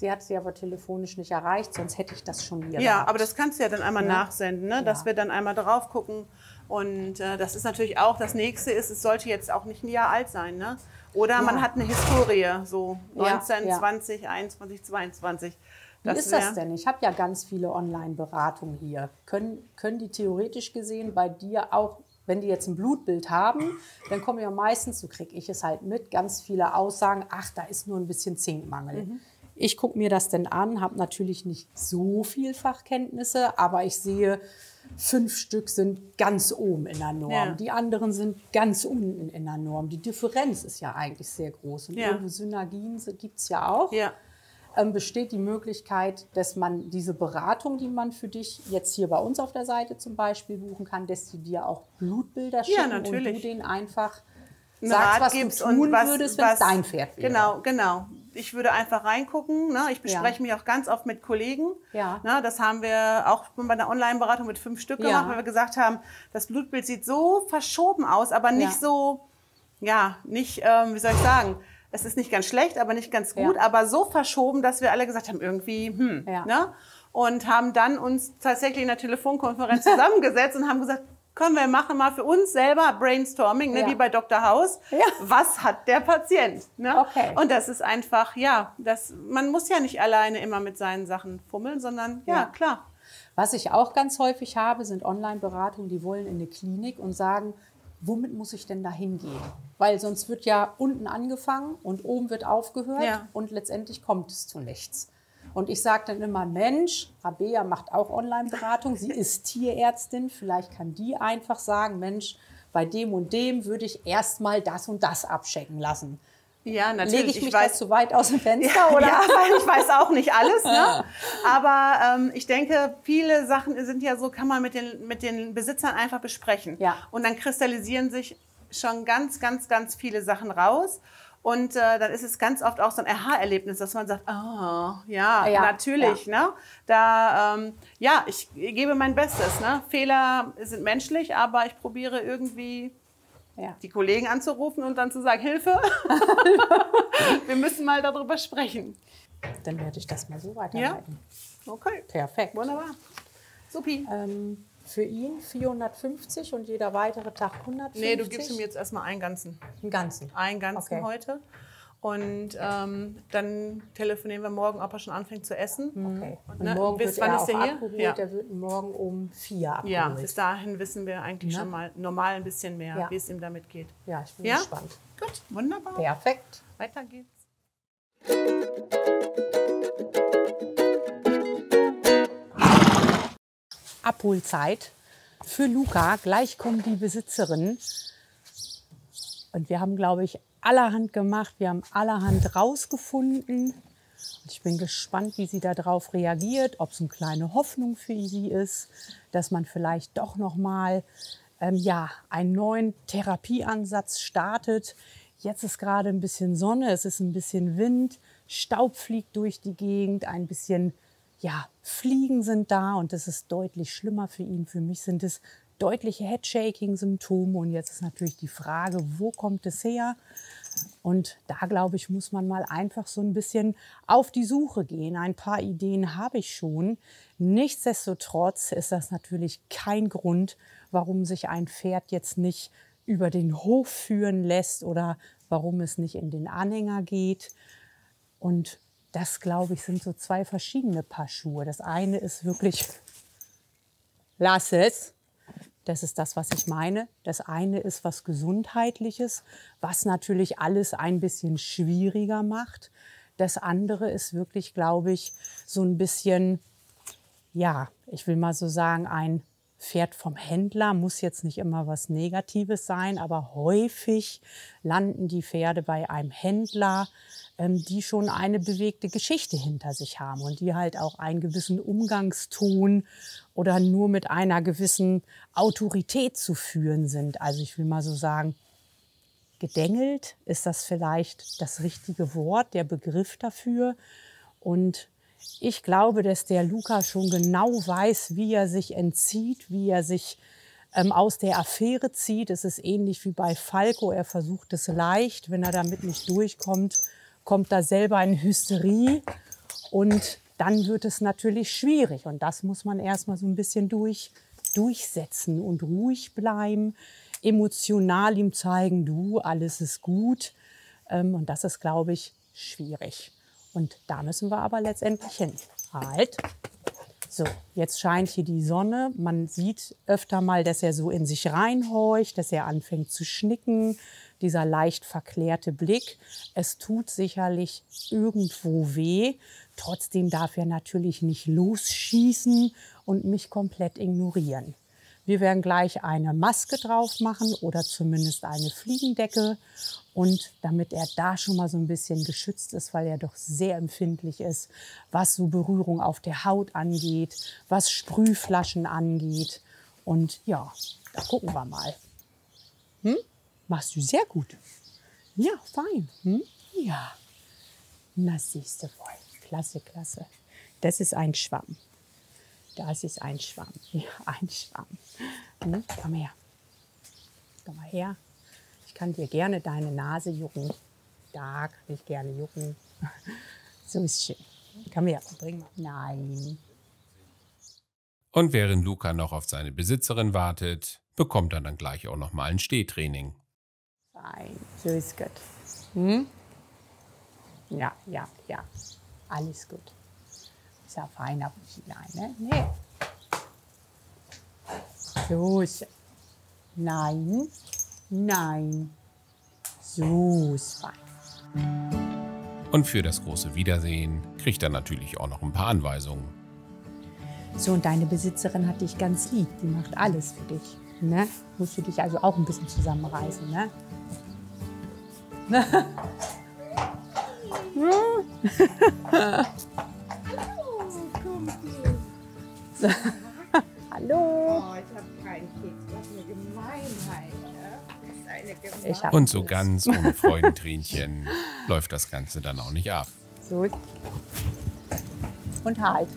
S2: Sie hat sie aber telefonisch nicht erreicht, sonst hätte ich das schon wieder.
S3: Ja, gehabt. aber das kannst du ja dann einmal ja. nachsenden, ne? dass ja. wir dann einmal drauf gucken. Und äh, das ist natürlich auch, das nächste ist, es sollte jetzt auch nicht ein Jahr alt sein. Ne? Oder ja. man hat eine Historie, so 19, 20, 21, 22.
S2: Wie das ist das denn? Ich habe ja ganz viele Online-Beratungen hier. Können, können die theoretisch gesehen bei dir auch, wenn die jetzt ein Blutbild haben, dann kommen ja meistens, so kriege ich es halt mit, ganz viele Aussagen, ach, da ist nur ein bisschen Zinkmangel. Mhm. Ich gucke mir das denn an, habe natürlich nicht so viel Fachkenntnisse, aber ich sehe, fünf Stück sind ganz oben in der Norm, ja. die anderen sind ganz unten in der Norm. Die Differenz ist ja eigentlich sehr groß und ja. Synergien gibt es ja auch.
S3: Ja
S2: ähm, besteht die Möglichkeit, dass man diese Beratung, die man für dich jetzt hier bei uns auf der Seite zum Beispiel buchen kann, dass die dir auch Blutbilder schicken
S3: und du
S2: den einfach sagst, was du tun was, würdest, wenn es dein Pferd wäre.
S3: Genau, genau. Ich würde einfach reingucken. Ne? Ich bespreche ja. mich auch ganz oft mit Kollegen.
S2: Ja.
S3: Ne? Das haben wir auch bei einer Online-Beratung mit fünf Stück gemacht, ja. weil wir gesagt haben, das Blutbild sieht so verschoben aus, aber nicht ja. so, ja, nicht, ähm, wie soll ich sagen, es ist nicht ganz schlecht, aber nicht ganz gut, aber so verschoben, dass wir alle gesagt haben, irgendwie, hm, ja. ne? Und haben dann uns tatsächlich in der Telefonkonferenz zusammengesetzt und haben gesagt, können wir machen mal für uns selber Brainstorming, ne, ja. wie bei Dr. House. Ja. Was hat der Patient? Ne? Okay. Und das ist einfach, ja, das, man muss ja nicht alleine immer mit seinen Sachen fummeln, sondern ja, ja. klar.
S2: Was ich auch ganz häufig habe, sind Online-Beratungen, die wollen in eine Klinik und sagen, womit muss ich denn da hingehen? Weil sonst wird ja unten angefangen und oben wird aufgehört ja. und letztendlich kommt es zu nichts. Und ich sage dann immer, Mensch, Rabea macht auch Online-Beratung, sie ist Tierärztin, vielleicht kann die einfach sagen, Mensch, bei dem und dem würde ich erstmal das und das abchecken lassen. Ja, natürlich. Lege ich mich ich weiß, zu weit aus dem Fenster?
S3: Ja, oder? ja, ich weiß auch nicht alles. Ne? Aber ähm, ich denke, viele Sachen sind ja so, kann man mit den, mit den Besitzern einfach besprechen. Ja. Und dann kristallisieren sich schon ganz, ganz, ganz viele Sachen raus. Und äh, dann ist es ganz oft auch so ein Aha-Erlebnis, dass man sagt, oh, ja, ja natürlich. Ja. Ne? Da, ähm, ja, ich gebe mein Bestes. Ne? Fehler sind menschlich, aber ich probiere irgendwie ja. die Kollegen anzurufen und dann zu sagen, Hilfe, wir müssen mal darüber sprechen.
S2: Dann werde ich das mal so weiterleiten.
S3: Ja? Okay.
S2: Perfekt.
S3: Wunderbar.
S2: Supi. Ähm, für ihn 450 und jeder weitere Tag 150? Nee,
S3: du gibst ihm jetzt erstmal einen ganzen.
S2: Einen ganzen?
S3: Einen ganzen okay. heute. Und ähm, dann telefonieren wir morgen, ob er schon anfängt zu essen.
S2: Mhm. Okay. Und, ne, morgen bis wann ist er hier? Abgeholt. Ja. Der wird morgen um vier abgeholt.
S3: Ja, bis dahin wissen wir eigentlich ja. schon mal normal ein bisschen mehr, ja. wie es ihm damit geht.
S2: Ja, ich bin ja? gespannt.
S3: Gut, wunderbar.
S2: Perfekt.
S3: Weiter geht's.
S2: Abholzeit für Luca. Gleich kommen die Besitzerinnen. Und wir haben, glaube ich, allerhand gemacht. Wir haben allerhand rausgefunden. Ich bin gespannt, wie sie darauf reagiert, ob es eine kleine Hoffnung für sie ist, dass man vielleicht doch noch mal ähm, ja, einen neuen Therapieansatz startet. Jetzt ist gerade ein bisschen Sonne, es ist ein bisschen Wind, Staub fliegt durch die Gegend, ein bisschen ja, Fliegen sind da und das ist deutlich schlimmer für ihn. Für mich sind es deutliche Headshaking-Symptome und jetzt ist natürlich die Frage, wo kommt es her? Und da glaube ich, muss man mal einfach so ein bisschen auf die Suche gehen. Ein paar Ideen habe ich schon. Nichtsdestotrotz ist das natürlich kein Grund, warum sich ein Pferd jetzt nicht über den Hof führen lässt oder warum es nicht in den Anhänger geht. Und das, glaube ich, sind so zwei verschiedene Paar Schuhe. Das eine ist wirklich, lass es. Das ist das, was ich meine. Das eine ist was Gesundheitliches, was natürlich alles ein bisschen schwieriger macht. Das andere ist wirklich, glaube ich, so ein bisschen, ja, ich will mal so sagen, ein Pferd vom Händler muss jetzt nicht immer was Negatives sein, aber häufig landen die Pferde bei einem Händler, ähm, die schon eine bewegte Geschichte hinter sich haben und die halt auch einen gewissen Umgangston oder nur mit einer gewissen Autorität zu führen sind. Also ich will mal so sagen, gedengelt ist das vielleicht das richtige Wort, der Begriff dafür. Und ich glaube, dass der Luca schon genau weiß, wie er sich entzieht, wie er sich ähm, aus der Affäre zieht. Es ist ähnlich wie bei Falco. Er versucht es leicht. Wenn er damit nicht durchkommt, kommt er selber in Hysterie. Und dann wird es natürlich schwierig. Und das muss man erstmal so ein bisschen durch, durchsetzen und ruhig bleiben, emotional ihm zeigen, du, alles ist gut. Ähm, und das ist, glaube ich, schwierig. Und da müssen wir aber letztendlich hin. Halt. So, jetzt scheint hier die Sonne. Man sieht öfter mal, dass er so in sich reinhorcht, dass er anfängt zu schnicken. Dieser leicht verklärte Blick. Es tut sicherlich irgendwo weh. Trotzdem darf er natürlich nicht losschießen und mich komplett ignorieren. Wir werden gleich eine Maske drauf machen oder zumindest eine Fliegendecke. Und damit er da schon mal so ein bisschen geschützt ist, weil er doch sehr empfindlich ist, was so Berührung auf der Haut angeht, was Sprühflaschen angeht. Und ja, da gucken wir mal. Hm? Machst du sehr gut. Ja, fein. Hm? Ja. Na siehst du wohl. Klasse, klasse. Das ist ein Schwamm. Das ist ein Schwamm. Ja, ein Schwamm. Hm? Komm her. Komm mal her. Ich kann dir gerne deine Nase jucken. Da kann ich gerne jucken. So ist schön. Komm her, bring mal. Nein.
S1: Und während Luca noch auf seine Besitzerin wartet, bekommt er dann gleich auch noch mal ein Stehtraining.
S2: Fein, so ist gut. Hm? Ja, ja, ja. Alles gut. Ist ja fein, aber nein, ne? Nee. So ist Nein, nein. So ist fein.
S1: Und für das große Wiedersehen kriegt er natürlich auch noch ein paar Anweisungen.
S2: So, und deine Besitzerin hat dich ganz lieb. Die macht alles für dich. Ne? Musst du dich also auch ein bisschen zusammenreißen, ne? Hallo. Oh, ich habe keinen Keks. Was eine Gemeinheit.
S1: Ne? Und so ganz ohne Freudentränchen läuft das Ganze dann auch nicht ab.
S2: So. Und halt.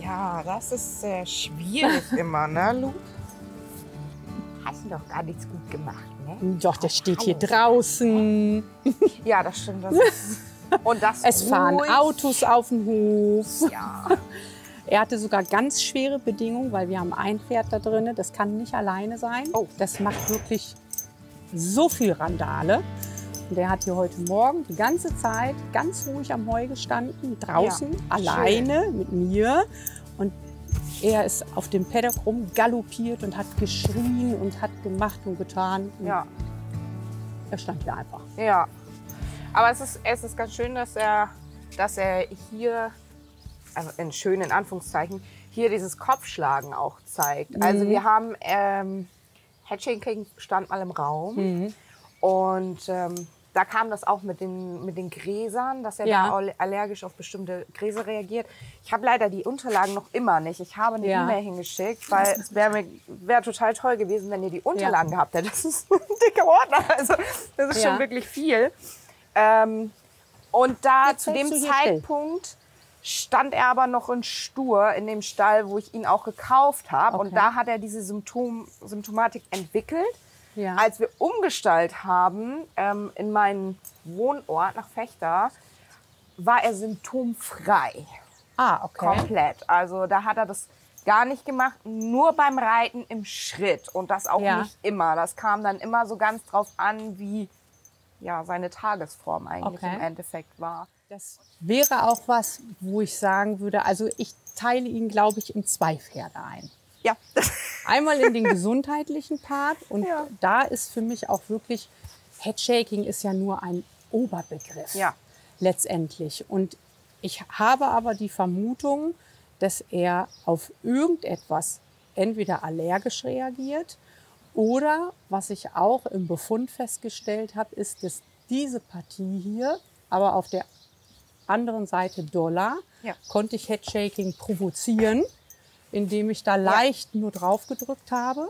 S4: ja, das ist sehr schwierig immer, ne, Luke?
S2: Hast du doch gar nichts gut gemacht, ne? Doch, der steht hier draußen.
S4: Ja, das stimmt. Das ist,
S2: und das Es fahren Autos auf dem Hof.
S4: Ja.
S2: Er hatte sogar ganz schwere Bedingungen, weil wir haben ein Pferd da drin, das kann nicht alleine sein. Oh. Das macht wirklich so viel Randale. Und der hat hier heute Morgen die ganze Zeit ganz ruhig am Heu gestanden, draußen, ja, alleine schön. mit mir. Und er ist auf dem Paddock rumgaloppiert und hat geschrien und hat gemacht und getan. Und
S4: ja.
S2: Er stand hier einfach.
S4: Ja. Aber es ist, es ist ganz schön, dass er, dass er hier also in schönen Anführungszeichen, hier dieses Kopfschlagen auch zeigt. Mhm. Also wir haben, ähm, Hatching stand mal im Raum mhm. und ähm, da kam das auch mit den, mit den Gräsern, dass er ja. da allergisch auf bestimmte Gräser reagiert. Ich habe leider die Unterlagen noch immer nicht. Ich habe eine ja. E-Mail hingeschickt, weil es wäre wär total toll gewesen, wenn ihr die Unterlagen ja. gehabt hättet. Das ist ein dicker Ordner, also das ist schon wirklich viel. Ähm, und da Jetzt zu dem Zeitpunkt stand er aber noch in Stur in dem Stall, wo ich ihn auch gekauft habe. Okay. Und da hat er diese Symptom, Symptomatik entwickelt. Ja. Als wir umgestaltet haben ähm, in meinen Wohnort nach Fechter, war er symptomfrei.
S2: Ah, okay.
S4: Komplett. Also da hat er das gar nicht gemacht, nur beim Reiten im Schritt. Und das auch ja. nicht immer. Das kam dann immer so ganz drauf an, wie ja, seine Tagesform eigentlich okay. im Endeffekt war.
S2: Das wäre auch was, wo ich sagen würde, also ich teile ihn, glaube ich, in zwei Pferde ein.
S4: Ja.
S2: Einmal in den gesundheitlichen Part und ja. da ist für mich auch wirklich, Headshaking ist ja nur ein Oberbegriff.
S4: Ja.
S2: Letztendlich. Und ich habe aber die Vermutung, dass er auf irgendetwas entweder allergisch reagiert oder, was ich auch im Befund festgestellt habe, ist, dass diese Partie hier aber auf der anderen Seite Dollar ja. konnte ich Headshaking provozieren, indem ich da leicht ja. nur drauf gedrückt habe.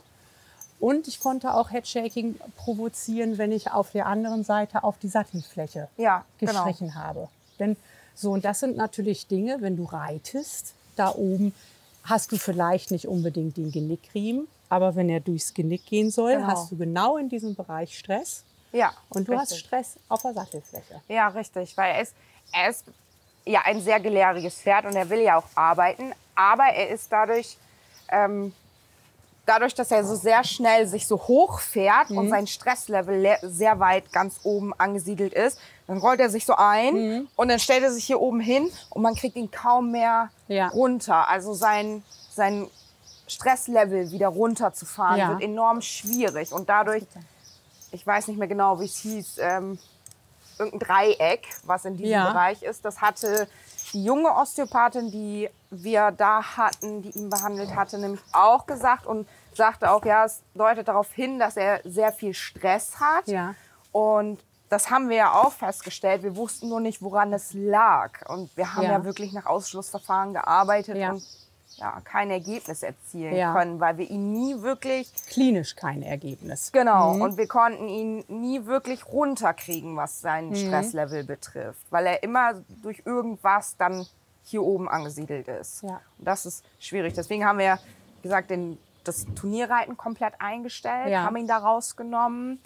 S2: Und ich konnte auch Headshaking provozieren, wenn ich auf der anderen Seite auf die Sattelfläche
S4: ja,
S2: genau. gestrichen genau. habe. Denn so, und das sind natürlich Dinge, wenn du reitest, da oben hast du vielleicht nicht unbedingt den Genickriemen, aber wenn er durchs Genick gehen soll, genau. hast du genau in diesem Bereich Stress.
S4: Ja.
S2: Und du richtig. hast Stress auf der Sattelfläche.
S4: Ja, richtig, weil es, er ist ja ein sehr gelehriges Pferd und er will ja auch arbeiten, aber er ist dadurch, ähm, dadurch, dass er so sehr schnell sich so hoch fährt mhm. und sein Stresslevel sehr weit ganz oben angesiedelt ist, dann rollt er sich so ein mhm. und dann stellt er sich hier oben hin und man kriegt ihn kaum mehr ja. runter. Also sein, sein Stresslevel wieder runterzufahren ja. wird enorm schwierig und dadurch, ich weiß nicht mehr genau, wie es hieß, ähm, irgendein Dreieck, was in diesem ja. Bereich ist. Das hatte die junge Osteopathin, die wir da hatten, die ihn behandelt hatte, nämlich auch gesagt und sagte auch, ja, es deutet darauf hin, dass er sehr viel Stress hat.
S2: Ja.
S4: Und das haben wir ja auch festgestellt. Wir wussten nur nicht, woran es lag. Und wir haben ja, ja wirklich nach Ausschlussverfahren gearbeitet ja. und ja, kein Ergebnis erzielen ja. können, weil wir ihn nie wirklich...
S2: Klinisch kein Ergebnis.
S4: Genau. Mhm. Und wir konnten ihn nie wirklich runterkriegen, was sein mhm. Stresslevel betrifft, weil er immer durch irgendwas dann hier oben angesiedelt ist.
S2: Ja.
S4: Und das ist schwierig. Deswegen haben wir gesagt, den, das Turnierreiten komplett eingestellt, ja. haben ihn da rausgenommen.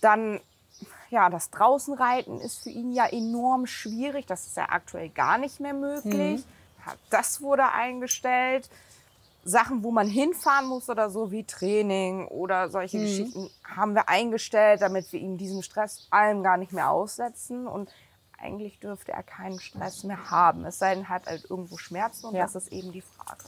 S4: Dann ja, das Draußenreiten ist für ihn ja enorm schwierig. Das ist ja aktuell gar nicht mehr möglich. Mhm. Das wurde eingestellt. Sachen, wo man hinfahren muss oder so, wie Training oder solche mhm. Geschichten, haben wir eingestellt, damit wir ihm diesen Stress allem gar nicht mehr aussetzen. Und eigentlich dürfte er keinen Stress mehr haben. Es sei denn, er hat halt irgendwo Schmerzen und ja. das ist eben die Frage.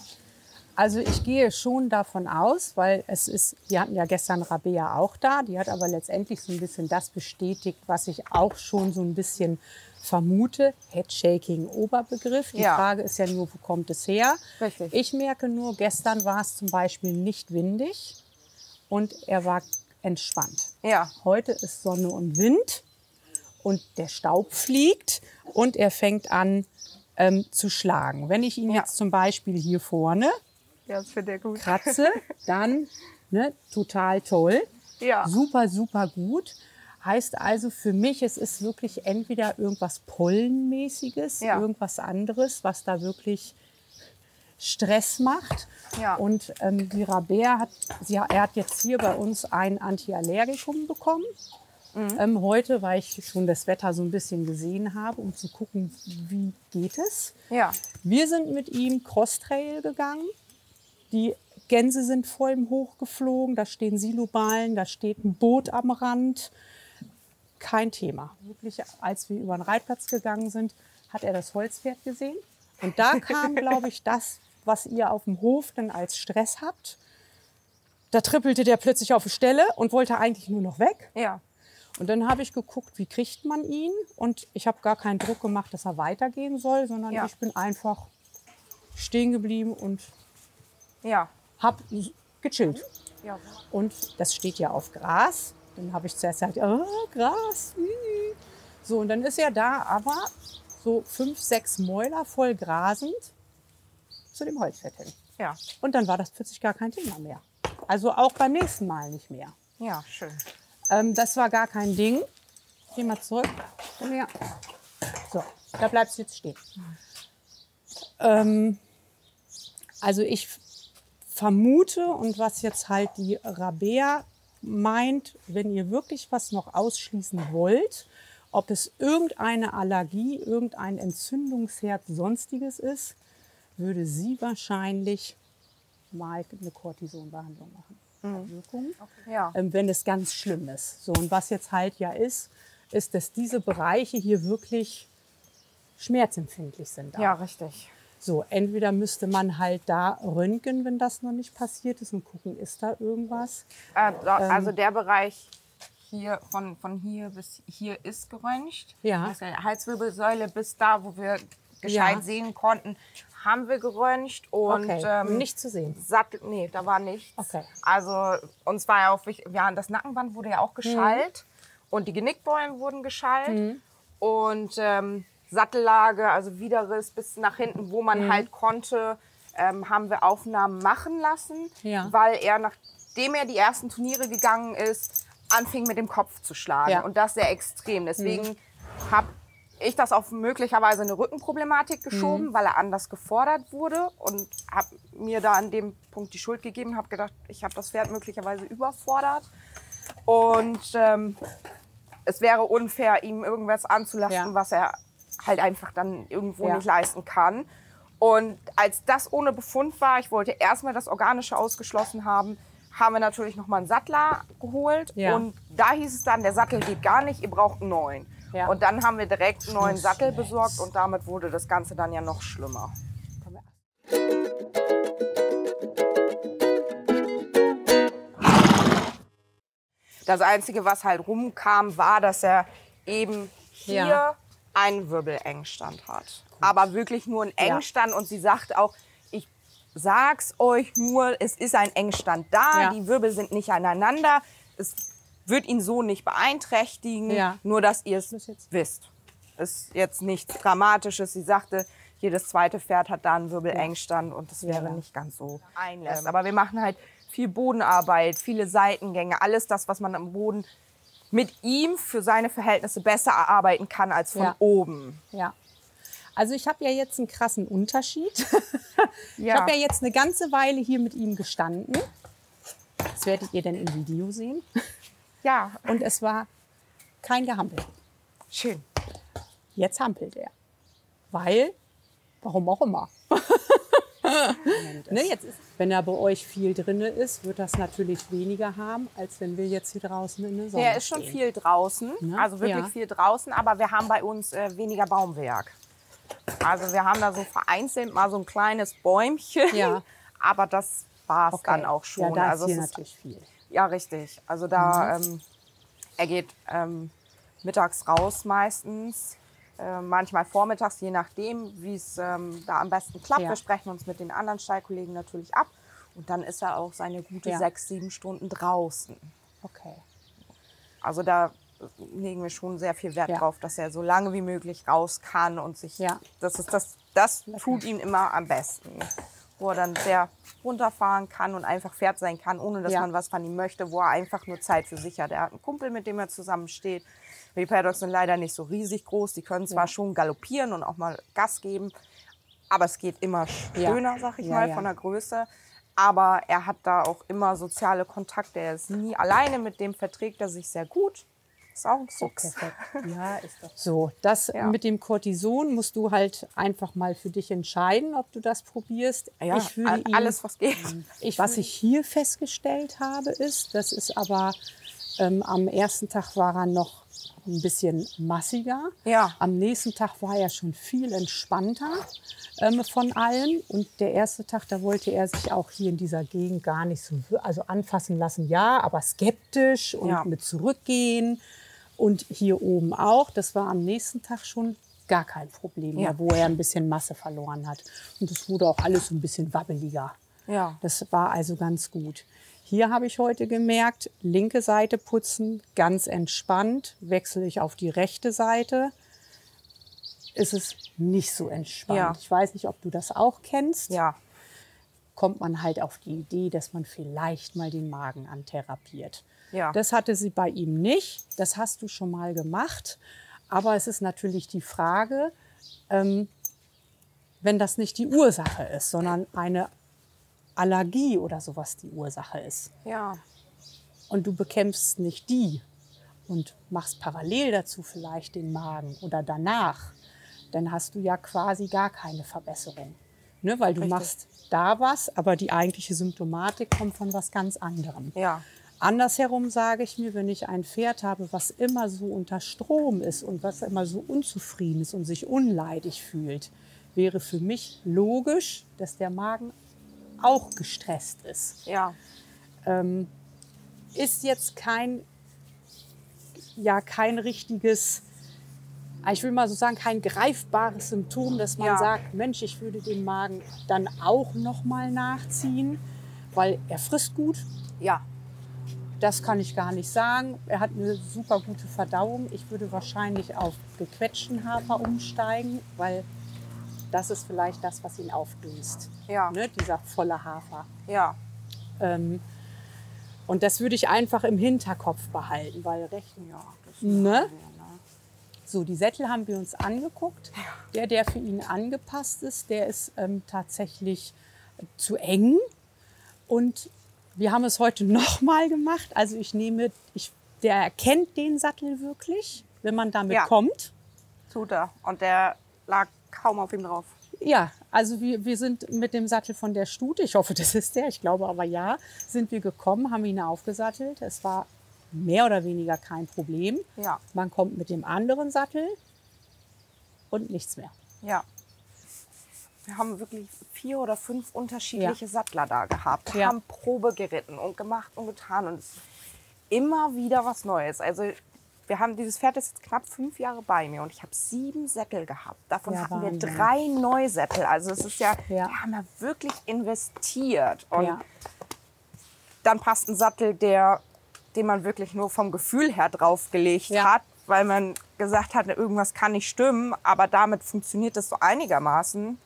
S2: Also ich gehe schon davon aus, weil es ist, wir hatten ja gestern Rabea auch da, die hat aber letztendlich so ein bisschen das bestätigt, was ich auch schon so ein bisschen vermute. Headshaking, Oberbegriff. Die ja. Frage ist ja nur, wo kommt es her? Richtig. Ich merke nur, gestern war es zum Beispiel nicht windig und er war entspannt. Ja. Heute ist Sonne und Wind und der Staub fliegt und er fängt an ähm, zu schlagen. Wenn ich ihn ja. jetzt zum Beispiel hier vorne
S4: ja.
S2: Kratze, dann ne, total toll. Ja. Super, super gut. Heißt also für mich, es ist wirklich entweder irgendwas Pollenmäßiges, ja. irgendwas anderes, was da wirklich Stress macht. Ja. Und ähm, die Rabea hat, sie, er hat jetzt hier bei uns ein Antiallergikum bekommen. Mhm. Ähm, heute, weil ich schon das Wetter so ein bisschen gesehen habe, um zu gucken, wie geht es. Ja. Wir sind mit ihm Crosstrail gegangen. Die Gänse sind vor ihm hochgeflogen, da stehen Siloballen, da steht ein Boot am Rand. Kein Thema. Wirklich, als wir über den Reitplatz gegangen sind, hat er das Holzpferd gesehen. Und da kam, glaube ich, das, was ihr auf dem Hof dann als Stress habt. Da trippelte der plötzlich auf die Stelle und wollte eigentlich nur noch weg. Ja. Und dann habe ich geguckt, wie kriegt man ihn. Und ich habe gar keinen Druck gemacht, dass er weitergehen soll, sondern ja. ich bin einfach stehen geblieben und ja. Hab gechillt. Ja. Und das steht ja auf Gras. Dann habe ich zuerst gesagt, oh, Gras. So, und dann ist er da aber so fünf, sechs Mäuler voll grasend zu dem Holzfett hin. Ja. Und dann war das plötzlich gar kein Thema mehr. Also auch beim nächsten Mal nicht mehr.
S4: Ja, schön.
S2: Ähm, das war gar kein Ding. Geh mal zurück. Komm her. So, da bleibst du jetzt stehen. Ähm, also ich vermute und was jetzt halt die Rabea meint, wenn ihr wirklich was noch ausschließen wollt, ob es irgendeine Allergie, irgendein Entzündungsherd, sonstiges ist, würde sie wahrscheinlich mal eine Cortisonbehandlung machen. Mhm. Wirkung, okay. ja. ähm, wenn es ganz schlimm ist. So, und was jetzt halt ja ist, ist, dass diese Bereiche hier wirklich schmerzempfindlich sind.
S4: Ja, richtig.
S2: So, entweder müsste man halt da röntgen, wenn das noch nicht passiert ist und gucken, ist da irgendwas.
S4: Äh, also ähm, der Bereich hier von, von hier bis hier ist geröntgt. Ja. Also Halswirbelsäule bis da, wo wir gescheit ja. sehen konnten, haben wir geröntgt und
S2: okay. ähm, nicht zu sehen.
S4: Sattel, nee, da war nichts. Okay. Also uns war ja auch wichtig, ja, das Nackenband wurde ja auch geschallt mhm. und die Genickbeulen wurden geschallt mhm. und ähm, Sattellage, also Widerriss bis nach hinten, wo man mhm. halt konnte, ähm, haben wir Aufnahmen machen lassen, ja. weil er, nachdem er die ersten Turniere gegangen ist, anfing mit dem Kopf zu schlagen. Ja. Und das sehr extrem. Deswegen mhm. habe ich das auf möglicherweise eine Rückenproblematik geschoben, mhm. weil er anders gefordert wurde und habe mir da an dem Punkt die Schuld gegeben, habe gedacht, ich habe das Pferd möglicherweise überfordert. Und ähm, es wäre unfair, ihm irgendwas anzulasten, ja. was er halt einfach dann irgendwo ja. nicht leisten kann. Und als das ohne Befund war, ich wollte erstmal das Organische ausgeschlossen haben, haben wir natürlich nochmal einen Sattler geholt. Ja. Und da hieß es dann, der Sattel geht gar nicht, ihr braucht einen neuen. Ja. Und dann haben wir direkt einen neuen Sattel besorgt und damit wurde das Ganze dann ja noch schlimmer. Das Einzige, was halt rumkam, war, dass er eben hier ja einen Wirbelengstand hat. Gut. Aber wirklich nur einen Engstand. Ja. Und sie sagt auch, ich sag's euch nur, es ist ein Engstand da. Ja. Die Wirbel sind nicht aneinander. Es wird ihn so nicht beeinträchtigen. Ja. Nur, dass ihr es wisst. Ist jetzt nichts Dramatisches. Sie sagte, jedes zweite Pferd hat da einen Wirbelengstand und das wäre nicht ganz so einlässt. Aber wir machen halt viel Bodenarbeit, viele Seitengänge, alles das, was man am Boden mit ihm für seine Verhältnisse besser erarbeiten kann als von ja. oben.
S2: Ja. Also ich habe ja jetzt einen krassen Unterschied. ja. Ich habe ja jetzt eine ganze Weile hier mit ihm gestanden. Das werdet ihr dann im Video sehen. Ja. Und es war kein Gehampel.
S4: Schön.
S2: Jetzt hampelt er. Weil, warum auch immer. ne, jetzt ist, wenn er bei euch viel drin ist, wird das natürlich weniger haben, als wenn wir jetzt hier draußen in der Sonne
S4: Der ist schon
S2: stehen.
S4: viel draußen,
S2: Ne?
S4: also wirklich
S2: Ja.
S4: viel draußen, aber wir haben bei uns äh, weniger Baumwerk. Also wir haben da so vereinzelt mal so ein kleines Bäumchen,
S2: Ja.
S4: aber das war es
S2: Okay.
S4: dann auch schon.
S2: Ja, da
S4: also
S2: ist hier
S4: es ist
S2: natürlich viel.
S4: Ja, richtig. Also da,
S2: Mhm.
S4: ähm, er geht ähm, mittags raus meistens, äh, manchmal vormittags, je nachdem, wie es ähm, da am besten klappt.
S2: Ja.
S4: Wir sprechen uns mit den anderen Stallkollegen natürlich ab. Und dann ist er auch seine gute
S2: Ja.
S4: sechs, sieben Stunden draußen.
S2: Okay.
S4: Also da legen wir schon sehr viel Wert
S2: Ja.
S4: drauf, dass er so lange wie möglich raus kann und sich.
S2: Ja.
S4: Das ist das, das tut ihm immer am besten. Wo er dann sehr runterfahren kann und einfach Pferd sein kann, ohne dass
S2: Ja.
S4: man was von ihm möchte, wo er einfach nur Zeit für sich hat. Er hat einen Kumpel, mit dem er zusammensteht. Die Paddocks sind leider nicht so riesig groß. Die können zwar schon galoppieren und auch mal Gas geben, aber es geht immer
S2: Ja.
S4: schöner, sag ich
S2: Ja,
S4: mal,
S2: ja.
S4: von der Größe. Aber er hat da auch immer soziale Kontakte. Er ist nie alleine, mit dem verträgt er sich sehr gut. Ist auch ein Fuchs.
S2: Perfekt. Ja, ist doch so. Das
S4: Ja.
S2: mit dem Cortison musst du halt einfach mal für dich entscheiden, ob du das probierst.
S4: Ja,
S2: ich würde ihn,
S4: alles, was geht.
S2: Ich, was ich hier festgestellt habe, ist, das ist aber ähm, am ersten Tag war er noch ein bisschen massiger.
S4: Ja.
S2: Am nächsten Tag war er schon viel entspannter ähm, von allem. Und der erste Tag, da wollte er sich auch hier in dieser Gegend gar nicht so, also anfassen lassen, ja, aber skeptisch und
S4: Ja.
S2: mit zurückgehen. Und hier oben auch. Das war am nächsten Tag schon gar kein Problem mehr,
S4: Ja.
S2: wo er ein bisschen Masse verloren hat. Und es wurde auch alles ein bisschen wabbeliger.
S4: Ja.
S2: Das war also ganz gut. Hier habe ich heute gemerkt, linke Seite putzen, ganz entspannt. Wechsle ich auf die rechte Seite, ist es nicht so entspannt.
S4: Ja.
S2: Ich weiß nicht, ob du das auch kennst.
S4: Ja.
S2: Kommt man halt auf die Idee, dass man vielleicht mal den Magen antherapiert.
S4: Ja.
S2: Das hatte sie bei ihm nicht. Das hast du schon mal gemacht. Aber es ist natürlich die Frage, ähm, wenn das nicht die Ursache ist, sondern eine Allergie oder sowas die Ursache ist
S4: Ja.
S2: und du bekämpfst nicht die und machst parallel dazu vielleicht den Magen oder danach, dann hast du ja quasi gar keine Verbesserung. Ne? Weil du
S4: Richtig.
S2: machst da was, aber die eigentliche Symptomatik kommt von was ganz anderem.
S4: Ja.
S2: Andersherum sage ich mir, wenn ich ein Pferd habe, was immer so unter Strom ist und was immer so unzufrieden ist und sich unleidig fühlt, wäre für mich logisch, dass der Magen auch gestresst ist
S4: Ja.
S2: ähm, ist jetzt kein, ja, kein richtiges, ich will mal so sagen, kein greifbares Symptom, dass man
S4: Ja.
S2: sagt, Mensch, ich würde den Magen dann auch noch mal nachziehen, weil er frisst gut.
S4: Ja.
S2: Das kann ich gar nicht sagen. Er hat eine super gute Verdauung. Ich würde wahrscheinlich auf gequetschten Hafer umsteigen, weil das ist vielleicht das, was ihn aufdünst.
S4: Ja.
S2: Ne? Dieser volle Hafer.
S4: Ja.
S2: Ähm, und das würde ich einfach im Hinterkopf behalten, weil recht,
S4: Ja. Das
S2: ne? So, die Sättel haben wir uns angeguckt. Der, der für ihn angepasst ist, der ist ähm, tatsächlich zu eng. Und wir haben es heute nochmal gemacht. Also ich nehme, ich, der erkennt den Sattel wirklich, wenn man damit
S4: Ja.
S2: kommt.
S4: Tut er. Und der lag kaum auf ihm drauf.
S2: Ja, also wir, wir sind mit dem Sattel von der Stute, ich hoffe, das ist der, ich glaube aber ja, sind wir gekommen, haben ihn aufgesattelt. Es war mehr oder weniger kein Problem.
S4: Ja.
S2: Man kommt mit dem anderen Sattel und nichts mehr.
S4: Ja. Wir haben wirklich vier oder fünf unterschiedliche
S2: Ja.
S4: Sattler da gehabt,
S2: Ja.
S4: haben Probe geritten und gemacht und getan und immer wieder was Neues. Also wir haben dieses Pferd ist jetzt knapp fünf Jahre bei mir und ich habe sieben Sättel gehabt. Davon
S2: Ja,
S4: hatten wir drei Neusättel. Also es ist ja,
S2: Ja.
S4: wir haben wirklich investiert und
S2: ja.
S4: dann passt ein Sattel, der, den man wirklich nur vom Gefühl her draufgelegt hat, weil man gesagt hat, irgendwas kann nicht stimmen, aber damit funktioniert das so einigermaßen.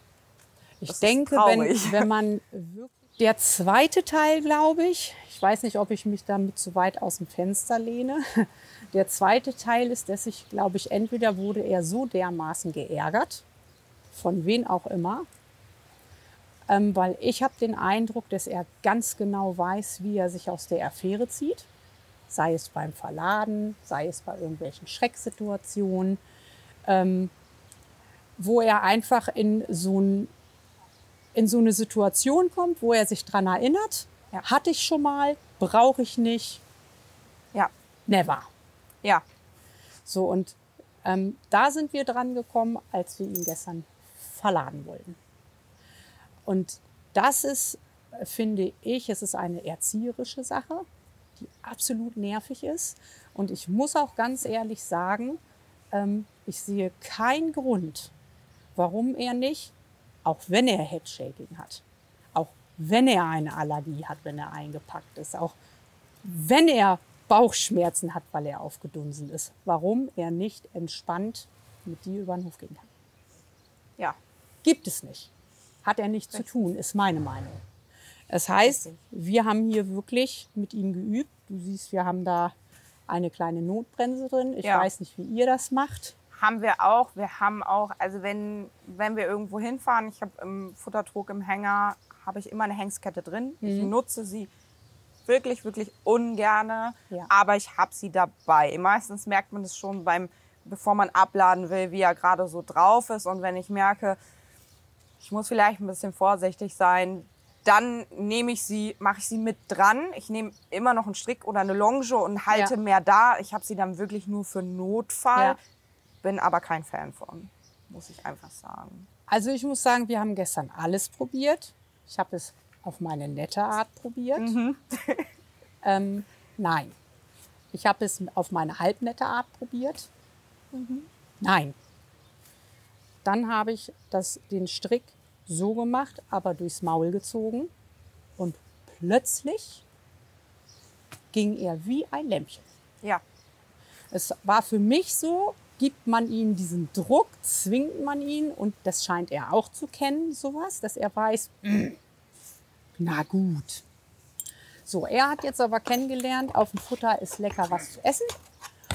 S2: Ich
S4: Das
S2: denke, wenn, wenn man wirklich. Der zweite Teil, glaube ich, ich weiß nicht, ob ich mich damit zu weit aus dem Fenster lehne. Der zweite Teil ist, dass ich, glaube ich, entweder wurde er so dermaßen geärgert, von wen auch immer, ähm, weil ich habe den Eindruck, dass er ganz genau weiß, wie er sich aus der Affäre zieht. Sei es beim Verladen, sei es bei irgendwelchen Schrecksituationen, ähm, wo er einfach in so ein in so eine Situation kommt, wo er sich dran erinnert, ja. hatte ich schon mal, brauche ich nicht.
S4: Ja.
S2: Never.
S4: Ja.
S2: So, und ähm, da sind wir dran gekommen, als wir ihn gestern verladen wollten. Und das ist, finde ich, es ist eine erzieherische Sache, die absolut nervig ist. Und ich muss auch ganz ehrlich sagen, ähm, ich sehe keinen Grund, warum er nicht, auch wenn er Headshaking hat, auch wenn er eine Allergie hat, wenn er eingepackt ist, auch wenn er Bauchschmerzen hat, weil er aufgedunsen ist, warum er nicht entspannt mit dir über den Hof gehen kann.
S4: Ja.
S2: Gibt es nicht. Hat er nichts zu tun, ist meine Meinung. Das heißt, wir haben hier wirklich mit ihm geübt. Du siehst, wir haben da eine kleine Notbremse drin. Ich ja. weiß nicht, wie ihr das macht.
S4: Haben wir auch. Wir haben auch, also wenn, wenn wir irgendwo hinfahren, ich habe im Futtertrog im Hänger, habe ich immer eine Hengskette drin. Mhm. Ich nutze sie wirklich, wirklich ungerne, ja. aber ich habe sie dabei. Meistens merkt man es schon beim, bevor man abladen will, wie er gerade so drauf ist. Und wenn ich merke, ich muss vielleicht ein bisschen vorsichtig sein, dann nehme ich sie, mache ich sie mit dran. Ich nehme immer noch einen Strick oder eine Longe und halte ja. mehr da. Ich habe sie dann wirklich nur für Notfall. Ja. Bin aber kein Fan von, muss ich einfach sagen.
S2: Also ich muss sagen, wir haben gestern alles probiert. Ich habe es auf meine nette Art probiert. Mhm. ähm, nein. Ich habe es auf meine halbnette Art probiert. Mhm. Nein. Dann habe ich das, den Strick so gemacht, aber durchs Maul gezogen. Und plötzlich ging er wie ein Lämpchen.
S4: Ja.
S2: Es war für mich so, gibt man ihm diesen Druck, zwingt man ihn und das scheint er auch zu kennen, sowas, dass er weiß, na gut. So, er hat jetzt aber kennengelernt, auf dem Futter ist lecker was zu essen.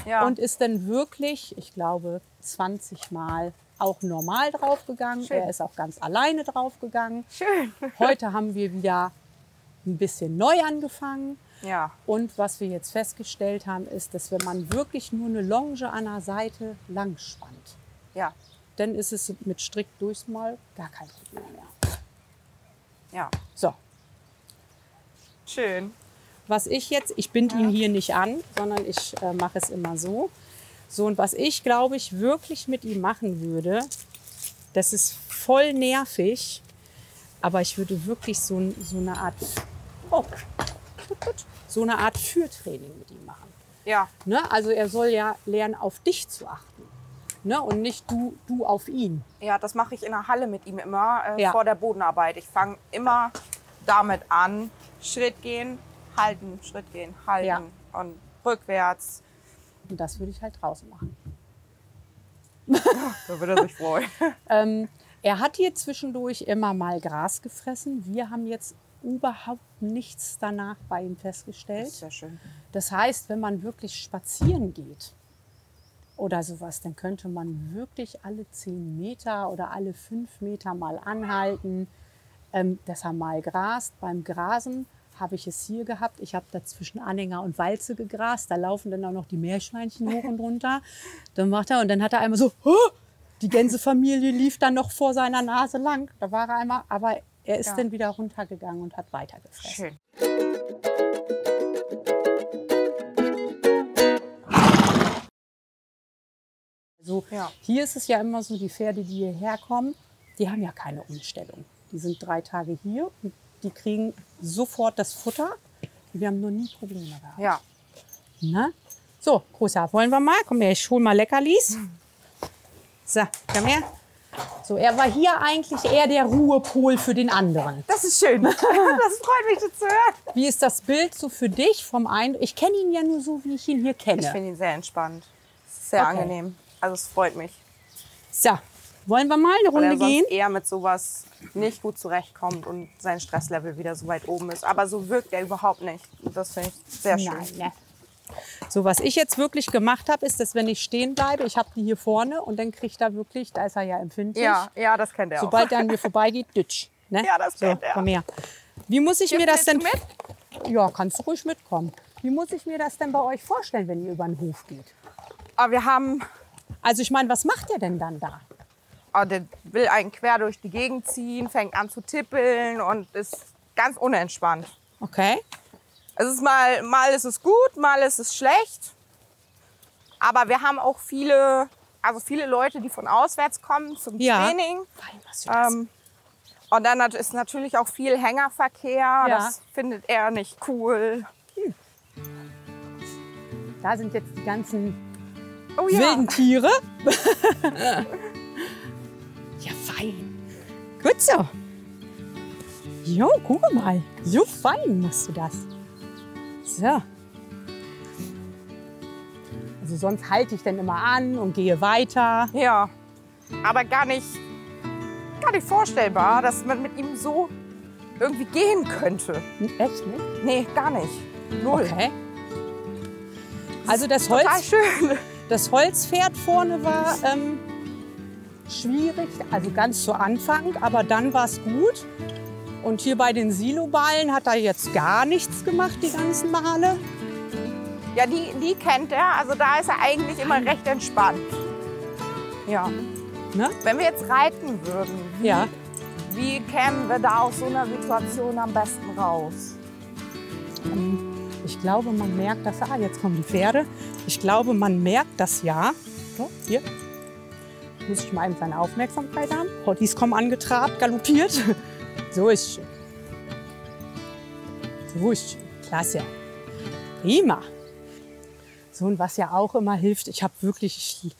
S2: Ja. Und ist dann wirklich, ich glaube, 20 Mal auch normal draufgegangen. Schön. Er ist auch ganz alleine draufgegangen.
S4: Schön.
S2: Heute haben wir wieder ein bisschen neu angefangen.
S4: Ja.
S2: Und was wir jetzt festgestellt haben, ist, dass wenn man wirklich nur eine Longe an der Seite lang spannt,
S4: ja.
S2: dann ist es mit Strick durchs Mal gar kein Problem mehr.
S4: Ja.
S2: So.
S4: Schön.
S2: Was ich jetzt, ich binde ja. ihn hier nicht an, sondern ich äh, mache es immer so. So, und was ich, glaube ich, wirklich mit ihm machen würde, das ist voll nervig, aber ich würde wirklich so, so eine Art, oh, so eine Art Führtraining mit ihm machen.
S4: Ja.
S2: Ne? Also er soll ja lernen, auf dich zu achten. Ne? Und nicht du, du auf ihn.
S4: Ja, das mache ich in der Halle mit ihm immer äh, ja. vor der Bodenarbeit. Ich fange immer damit an, Schritt gehen, halten, Schritt gehen, halten ja. und rückwärts
S2: und das würde ich halt draußen machen.
S4: da würde er sich freuen.
S2: ähm, er hat hier zwischendurch immer mal Gras gefressen. Wir haben jetzt überhaupt nichts danach bei ihm festgestellt. Das
S4: ist sehr schön.
S2: Das heißt, wenn man wirklich spazieren geht oder sowas, dann könnte man wirklich alle zehn Meter oder alle fünf Meter mal anhalten, ähm, dass er mal grast. Beim Grasen habe ich es hier gehabt. Ich habe dazwischen Anhänger und Walze gegrast. Da laufen dann auch noch die Meerschweinchen hoch und runter. Dann macht er und dann hat er einmal so, oh! die Gänsefamilie lief dann noch vor seiner Nase lang. Da war er einmal, aber er ist ja. dann wieder runtergegangen und hat weitergefressen. Schön. Also ja. hier ist es ja immer so, die Pferde, die hierher kommen, die haben ja keine Umstellung. Die sind drei Tage hier und die kriegen sofort das Futter. Wir haben noch nie Probleme gehabt.
S4: Ja.
S2: Na? So, Großer, wollen wir mal? Komm her, ich hol mal Leckerlis. So, komm her. So, er war hier eigentlich eher der Ruhepol für den anderen.
S4: Das ist schön. Das freut mich zu hören.
S2: Wie ist das Bild so für dich vom Eindruck? Ich kenne ihn ja nur so, wie ich ihn hier kenne.
S4: Ich finde ihn sehr entspannt. Sehr okay. angenehm. Also es freut mich.
S2: So, wollen wir mal eine Runde
S4: Weil er
S2: gehen?
S4: eher mit sowas nicht gut zurechtkommt und sein Stresslevel wieder so weit oben ist. Aber so wirkt er überhaupt nicht. Das finde ich sehr schön. Nein, ne.
S2: So, was ich jetzt wirklich gemacht habe, ist, dass wenn ich stehen bleibe, ich habe die hier vorne und dann kriegt er wirklich, da ist er ja empfindlich.
S4: Ja, ja, das kennt er
S2: Sobald er an mir vorbeigeht, ditch. Ne?
S4: Ja, das kennt so, er.
S2: Komm her. Wie muss ich Gibst mir das denn... Mit? Ja, kannst du ruhig mitkommen. Wie muss ich mir das denn bei euch vorstellen, wenn ihr über den Hof geht?
S4: Aber wir haben...
S2: Also ich meine, was macht ihr denn dann da?
S4: oh, der will einen quer durch die Gegend ziehen, fängt an zu tippeln und ist ganz unentspannt.
S2: Okay.
S4: Es ist mal, mal ist es gut, mal ist es schlecht. Aber wir haben auch viele, also viele Leute, die von auswärts kommen zum ja. Training. Ähm, und dann ist natürlich auch viel Hängerverkehr. Ja. Das findet er nicht cool. Hm.
S2: Da sind jetzt die ganzen oh, ja. wilden Tiere. ja, fein. Gut so. Jo, guck mal. So fein machst du das. So. Also sonst halte ich dann immer an und gehe weiter.
S4: Ja, aber gar nicht, gar nicht vorstellbar, dass man mit ihm so irgendwie gehen könnte.
S2: Echt nicht?
S4: Nee, gar nicht.
S2: Null. Okay. Also das Holz, das Holzpferd vorne war ähm, schwierig, also ganz zu Anfang, aber dann war es gut. Und hier bei den Siloballen hat er jetzt gar nichts gemacht, die ganzen Male.
S4: Ja, die, die kennt er. Also da ist er eigentlich immer recht entspannt. Ja. Ne? Wenn wir jetzt reiten würden, wie, ja. wie kämen wir da aus so einer Situation am besten raus?
S2: Ähm, ich glaube, man merkt das. Ah, jetzt kommen die Pferde. Ich glaube, man merkt das ja. So, hier. Muss ich mal eben seine Aufmerksamkeit haben. Hotties kommen angetrabt, galoppiert. So ist schön. So ist schön. Klasse. Prima. So, und was ja auch immer hilft, ich habe wirklich, ich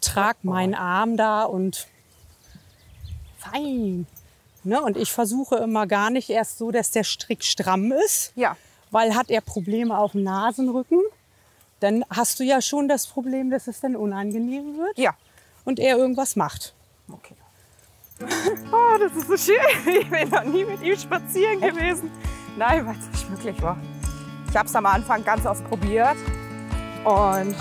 S2: trage meinen Arm da und fein. Ne? Und ich versuche immer gar nicht erst so, dass der Strick stramm ist.
S4: Ja.
S2: Weil hat er Probleme auf dem Nasenrücken, dann hast du ja schon das Problem, dass es dann unangenehm wird.
S4: Ja.
S2: Und er irgendwas macht.
S4: Okay. Oh, das ist so schön. Ich bin noch nie mit ihm spazieren gewesen. Nein, weil es nicht möglich war. Ich habe es am Anfang ganz oft probiert und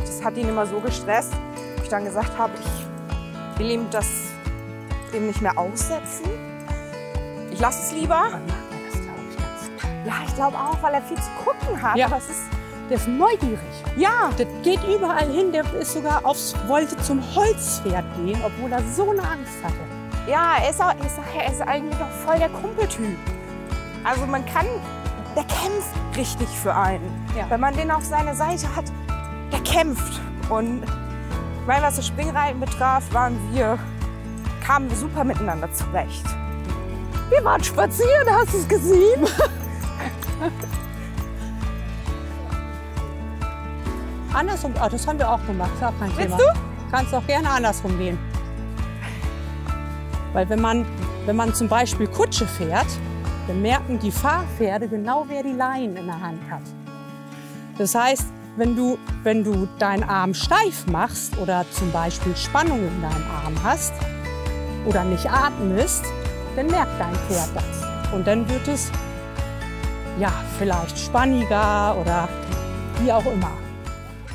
S4: das hat ihn immer so gestresst, dass ich dann gesagt habe, ich will ihm das eben nicht mehr aussetzen. Ich lasse es lieber. Ja, ich glaube auch, weil er viel zu gucken hat.
S2: Ja. Aber es ist, der ist neugierig.
S4: Ja.
S2: Der geht überall hin. Der ist sogar aufs, wollte zum Holzpferd gehen, obwohl er so eine Angst hatte.
S4: Ja, er ist, auch, ich sag, er ist eigentlich auch voll der Kumpeltyp. Also man kann, der kämpft richtig für einen. Ja. Wenn man den auf seiner Seite hat, der kämpft. Und ich meine, was das Springreiten betraf, waren wir, kamen wir super miteinander zurecht. Wir waren spazieren, hast du es gesehen?
S2: andersrum, oh, das haben wir auch gemacht, ist auch kein
S4: Willst
S2: Thema.
S4: du?
S2: Kannst auch gerne andersrum gehen. Weil wenn man, wenn man zum Beispiel Kutsche fährt, dann merken die Fahrpferde genau, wer die Leinen in der Hand hat. Das heißt, wenn du, wenn du deinen Arm steif machst oder zum Beispiel Spannung in deinem Arm hast oder nicht atmest, dann merkt dein Pferd das. Und dann wird es ja vielleicht spanniger oder wie auch immer.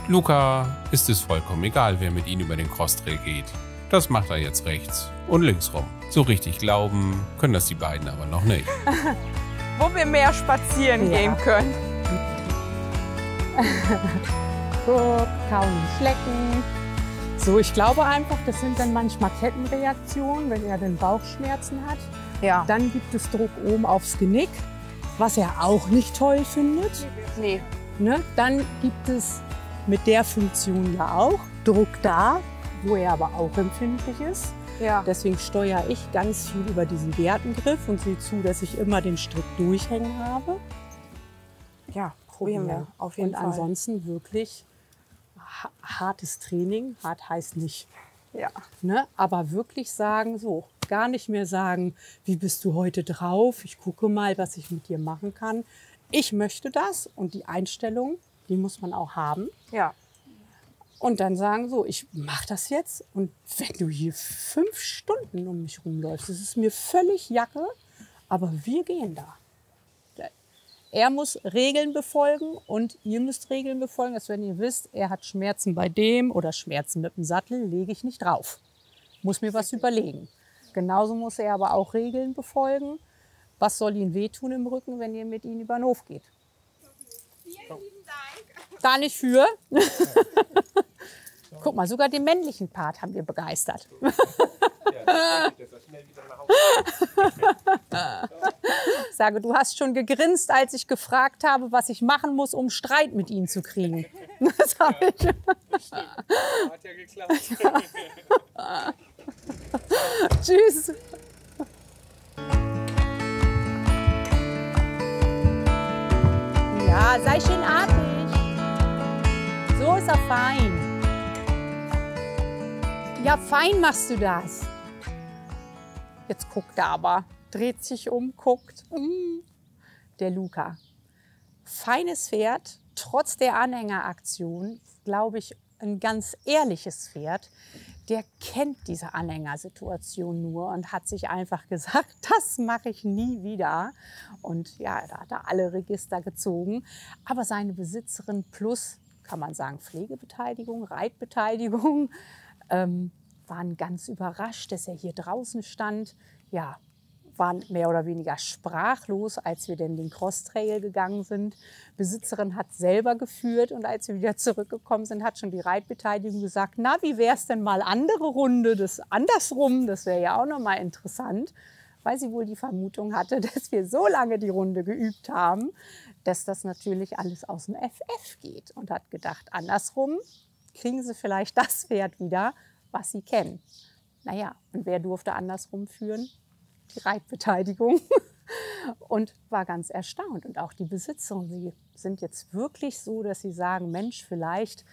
S1: Luca ist es vollkommen egal, wer mit ihm über den Crosstrail geht. Das macht er jetzt rechts und links rum. So richtig glauben können das die beiden aber noch nicht.
S4: Wo wir mehr spazieren ja. gehen können.
S2: Guck, kauen Flecken. So, ich glaube einfach, das sind dann manchmal Kettenreaktionen, wenn er den Bauchschmerzen hat.
S4: Ja.
S2: Dann gibt es Druck oben aufs Genick, was er auch nicht toll findet.
S4: Nee.
S2: Ne? Dann gibt es mit der Funktion ja auch Druck da, wo er aber auch empfindlich ist.
S4: Ja.
S2: Deswegen steuere ich ganz viel über diesen Gärtengriff und sehe zu, dass ich immer den Strick durchhängen habe.
S4: Ja, probieren wir auf jeden
S2: und
S4: Fall.
S2: Und ansonsten wirklich hartes Training. Hart heißt nicht.
S4: Ja.
S2: Ne? Aber wirklich sagen, so, gar nicht mehr sagen, wie bist du heute drauf? Ich gucke mal, was ich mit dir machen kann. Ich möchte das und die Einstellung, die muss man auch haben.
S4: Ja.
S2: Und dann sagen so, ich mache das jetzt. Und wenn du hier fünf Stunden um mich rumläufst, das ist mir völlig Jacke, aber wir gehen da. Er muss Regeln befolgen und ihr müsst Regeln befolgen, dass wenn ihr wisst, er hat Schmerzen bei dem oder Schmerzen mit dem Sattel, lege ich nicht drauf. Muss mir was überlegen. Genauso muss er aber auch Regeln befolgen. Was soll ihn wehtun im Rücken, wenn ihr mit ihm über den Hof geht? Da nicht für. Guck mal, sogar den männlichen Part haben wir begeistert. Sage, du hast schon gegrinst, als ich gefragt habe, was ich machen muss, um Streit mit ihm zu kriegen. Das habe ich. Ja, Hat ja geklappt. Tschüss. Ja, sei schön artig. So ist er fein. Ja, fein machst du das. Jetzt guckt er aber, dreht sich um, guckt. Mm. Der Luca. Feines Pferd, trotz der Anhängeraktion, glaube ich, ein ganz ehrliches Pferd. Der kennt diese Anhängersituation nur und hat sich einfach gesagt, das mache ich nie wieder. Und ja, da hat er alle Register gezogen. Aber seine Besitzerin plus, kann man sagen, Pflegebeteiligung, Reitbeteiligung, ähm, waren ganz überrascht, dass er hier draußen stand. Ja, waren mehr oder weniger sprachlos, als wir denn den Crosstrail gegangen sind. Besitzerin hat selber geführt und als wir wieder zurückgekommen sind, hat schon die Reitbeteiligung gesagt, na, wie wäre es denn mal andere Runde, das andersrum, das wäre ja auch noch mal interessant, weil sie wohl die Vermutung hatte, dass wir so lange die Runde geübt haben, dass das natürlich alles aus dem FF geht und hat gedacht, andersrum kriegen sie vielleicht das Pferd wieder, was sie kennen. Naja, und wer durfte andersrum führen? Die Reitbeteiligung. und war ganz erstaunt. Und auch die Besitzerin, sie sind jetzt wirklich so, dass sie sagen, Mensch, vielleicht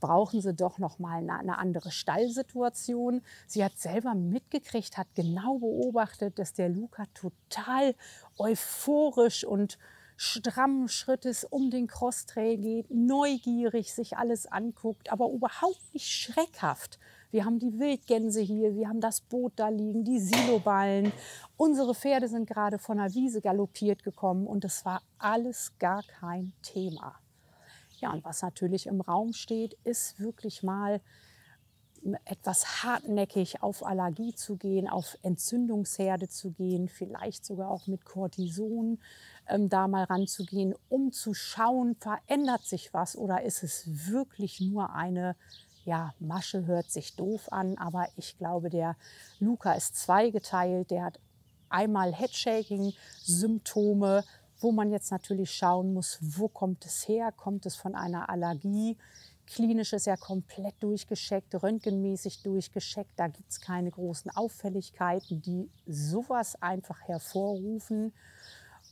S2: brauchen sie doch noch mal eine, eine andere Stallsituation. Sie hat selber mitgekriegt, hat genau beobachtet, dass der Luca total euphorisch und strammen Schrittes um den Crosstrail geht, neugierig sich alles anguckt, aber überhaupt nicht schreckhaft, wir haben die Wildgänse hier, wir haben das Boot da liegen, die Siloballen. Unsere Pferde sind gerade von der Wiese galoppiert gekommen und es war alles gar kein Thema. Ja, und was natürlich im Raum steht, ist wirklich mal etwas hartnäckig auf Allergie zu gehen, auf Entzündungsherde zu gehen, vielleicht sogar auch mit Cortison ähm, da mal ranzugehen, um zu schauen, verändert sich was oder ist es wirklich nur eine ja, Masche hört sich doof an, aber ich glaube, der Luca ist zweigeteilt. Der hat einmal Headshaking-Symptome, wo man jetzt natürlich schauen muss, wo kommt es her? Kommt es von einer Allergie? Klinisch ist ja komplett durchgescheckt, röntgenmäßig durchgescheckt. Da gibt es keine großen Auffälligkeiten, die sowas einfach hervorrufen.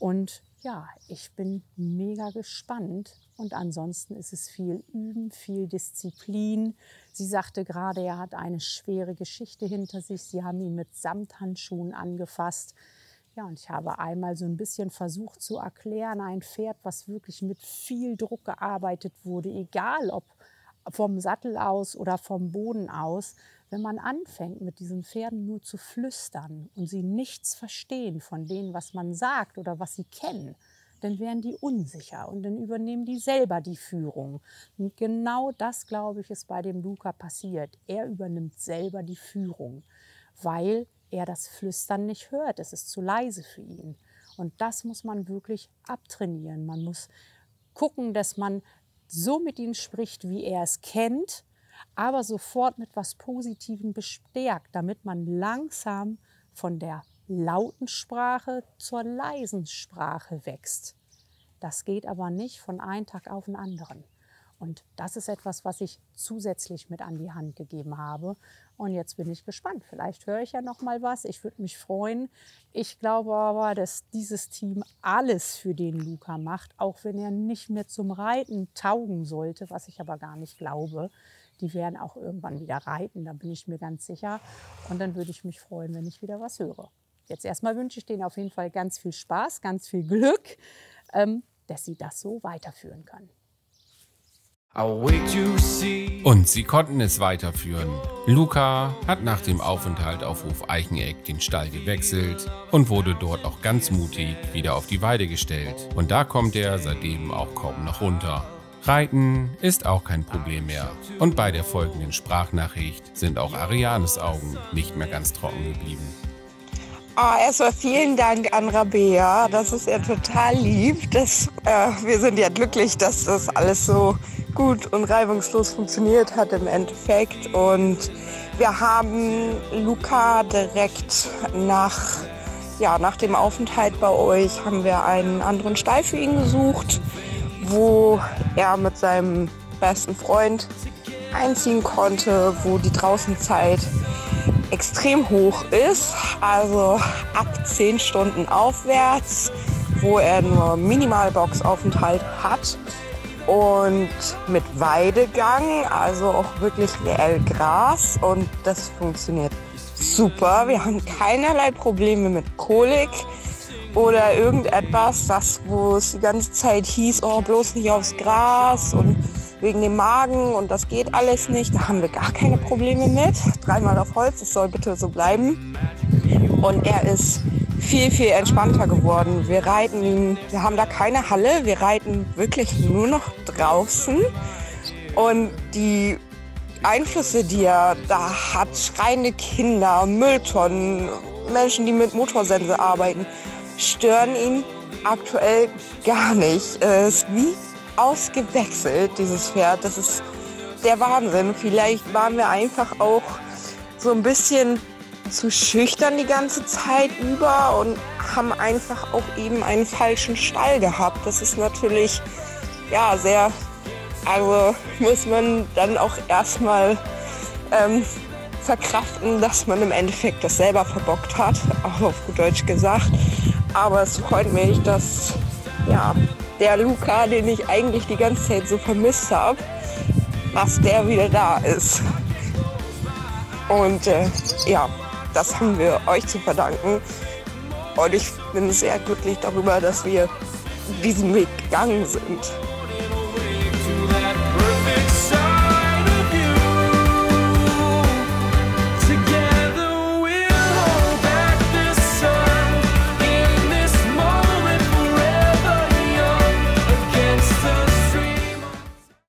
S2: Und ja, ich bin mega gespannt. Und ansonsten ist es viel Üben, viel Disziplin. Sie sagte gerade, er hat eine schwere Geschichte hinter sich. Sie haben ihn mit Samthandschuhen angefasst. Ja, und ich habe einmal so ein bisschen versucht zu erklären, ein Pferd, was wirklich mit viel Druck gearbeitet wurde, egal ob vom Sattel aus oder vom Boden aus, wenn man anfängt, mit diesen Pferden nur zu flüstern und sie nichts verstehen von dem, was man sagt oder was sie kennen, dann werden die unsicher und dann übernehmen die selber die Führung. Und genau das, glaube ich, ist bei dem Luca passiert. Er übernimmt selber die Führung, weil er das Flüstern nicht hört. Es ist zu leise für ihn. Und das muss man wirklich abtrainieren. Man muss gucken, dass man so mit ihm spricht, wie er es kennt, aber sofort mit was Positivem bestärkt, damit man langsam von der lauten Sprache zur leisen Sprache wächst. Das geht aber nicht von einem Tag auf den anderen. Und das ist etwas, was ich zusätzlich mit an die Hand gegeben habe. Und jetzt bin ich gespannt. Vielleicht höre ich ja noch mal was. Ich würde mich freuen. Ich glaube aber, dass dieses Team alles für den Luca macht, auch wenn er nicht mehr zum Reiten taugen sollte, was ich aber gar nicht glaube. Die werden auch irgendwann wieder reiten, da bin ich mir ganz sicher. Und dann würde ich mich freuen, wenn ich wieder was höre. Jetzt erstmal wünsche ich denen auf jeden Fall ganz viel Spaß, ganz viel Glück, ähm, dass sie das so weiterführen können.
S1: Und sie konnten es weiterführen. Luca hat nach dem Aufenthalt auf Hof Eicheneck den Stall gewechselt und wurde dort auch ganz mutig wieder auf die Weide gestellt. Und da kommt er seitdem auch kaum noch runter. Reiten ist auch kein Problem mehr. Und bei der folgenden Sprachnachricht sind auch Arianes Augen nicht mehr ganz trocken geblieben.
S5: Oh, erstmal vielen Dank an Rabea. Das ist ja total lieb. Das, äh, wir sind ja glücklich, dass das alles so
S4: gut und reibungslos funktioniert hat im Endeffekt. Und wir haben Luca direkt nach, ja, nach dem Aufenthalt bei euch haben wir einen anderen Stall für ihn gesucht, wo er mit seinem besten Freund einziehen konnte, wo die Draußenzeit extrem hoch ist, also ab 10 Stunden aufwärts, wo er nur Minimalboxaufenthalt hat und mit Weidegang, also auch wirklich reell Gras und das funktioniert super. Wir haben keinerlei Probleme mit Kolik oder irgendetwas, das wo es die ganze Zeit hieß, oh bloß nicht aufs Gras und wegen dem Magen und das geht alles nicht. Da haben wir gar keine Probleme mit. Dreimal auf Holz, das soll bitte so bleiben. Und er ist viel, viel entspannter geworden. Wir reiten wir haben da keine Halle, wir reiten wirklich nur noch draußen. Und die Einflüsse, die er da hat, schreiende Kinder, Mülltonnen, Menschen, die mit Motorsense arbeiten, stören ihn aktuell gar nicht. Es ist wie ausgewechselt, dieses Pferd. Das ist der Wahnsinn. Vielleicht waren wir einfach auch so ein bisschen zu schüchtern die ganze Zeit über und haben einfach auch eben einen falschen Stall gehabt. Das ist natürlich ja sehr, also muss man dann auch erstmal ähm, verkraften, dass man im Endeffekt das selber verbockt hat, auch auf gut Deutsch gesagt. Aber es freut mich, dass ja, der Luca, den ich eigentlich die ganze Zeit so vermisst habe, dass der wieder da ist. Und äh, ja, das haben wir euch zu verdanken. Und ich bin sehr glücklich darüber, dass wir diesen Weg gegangen sind.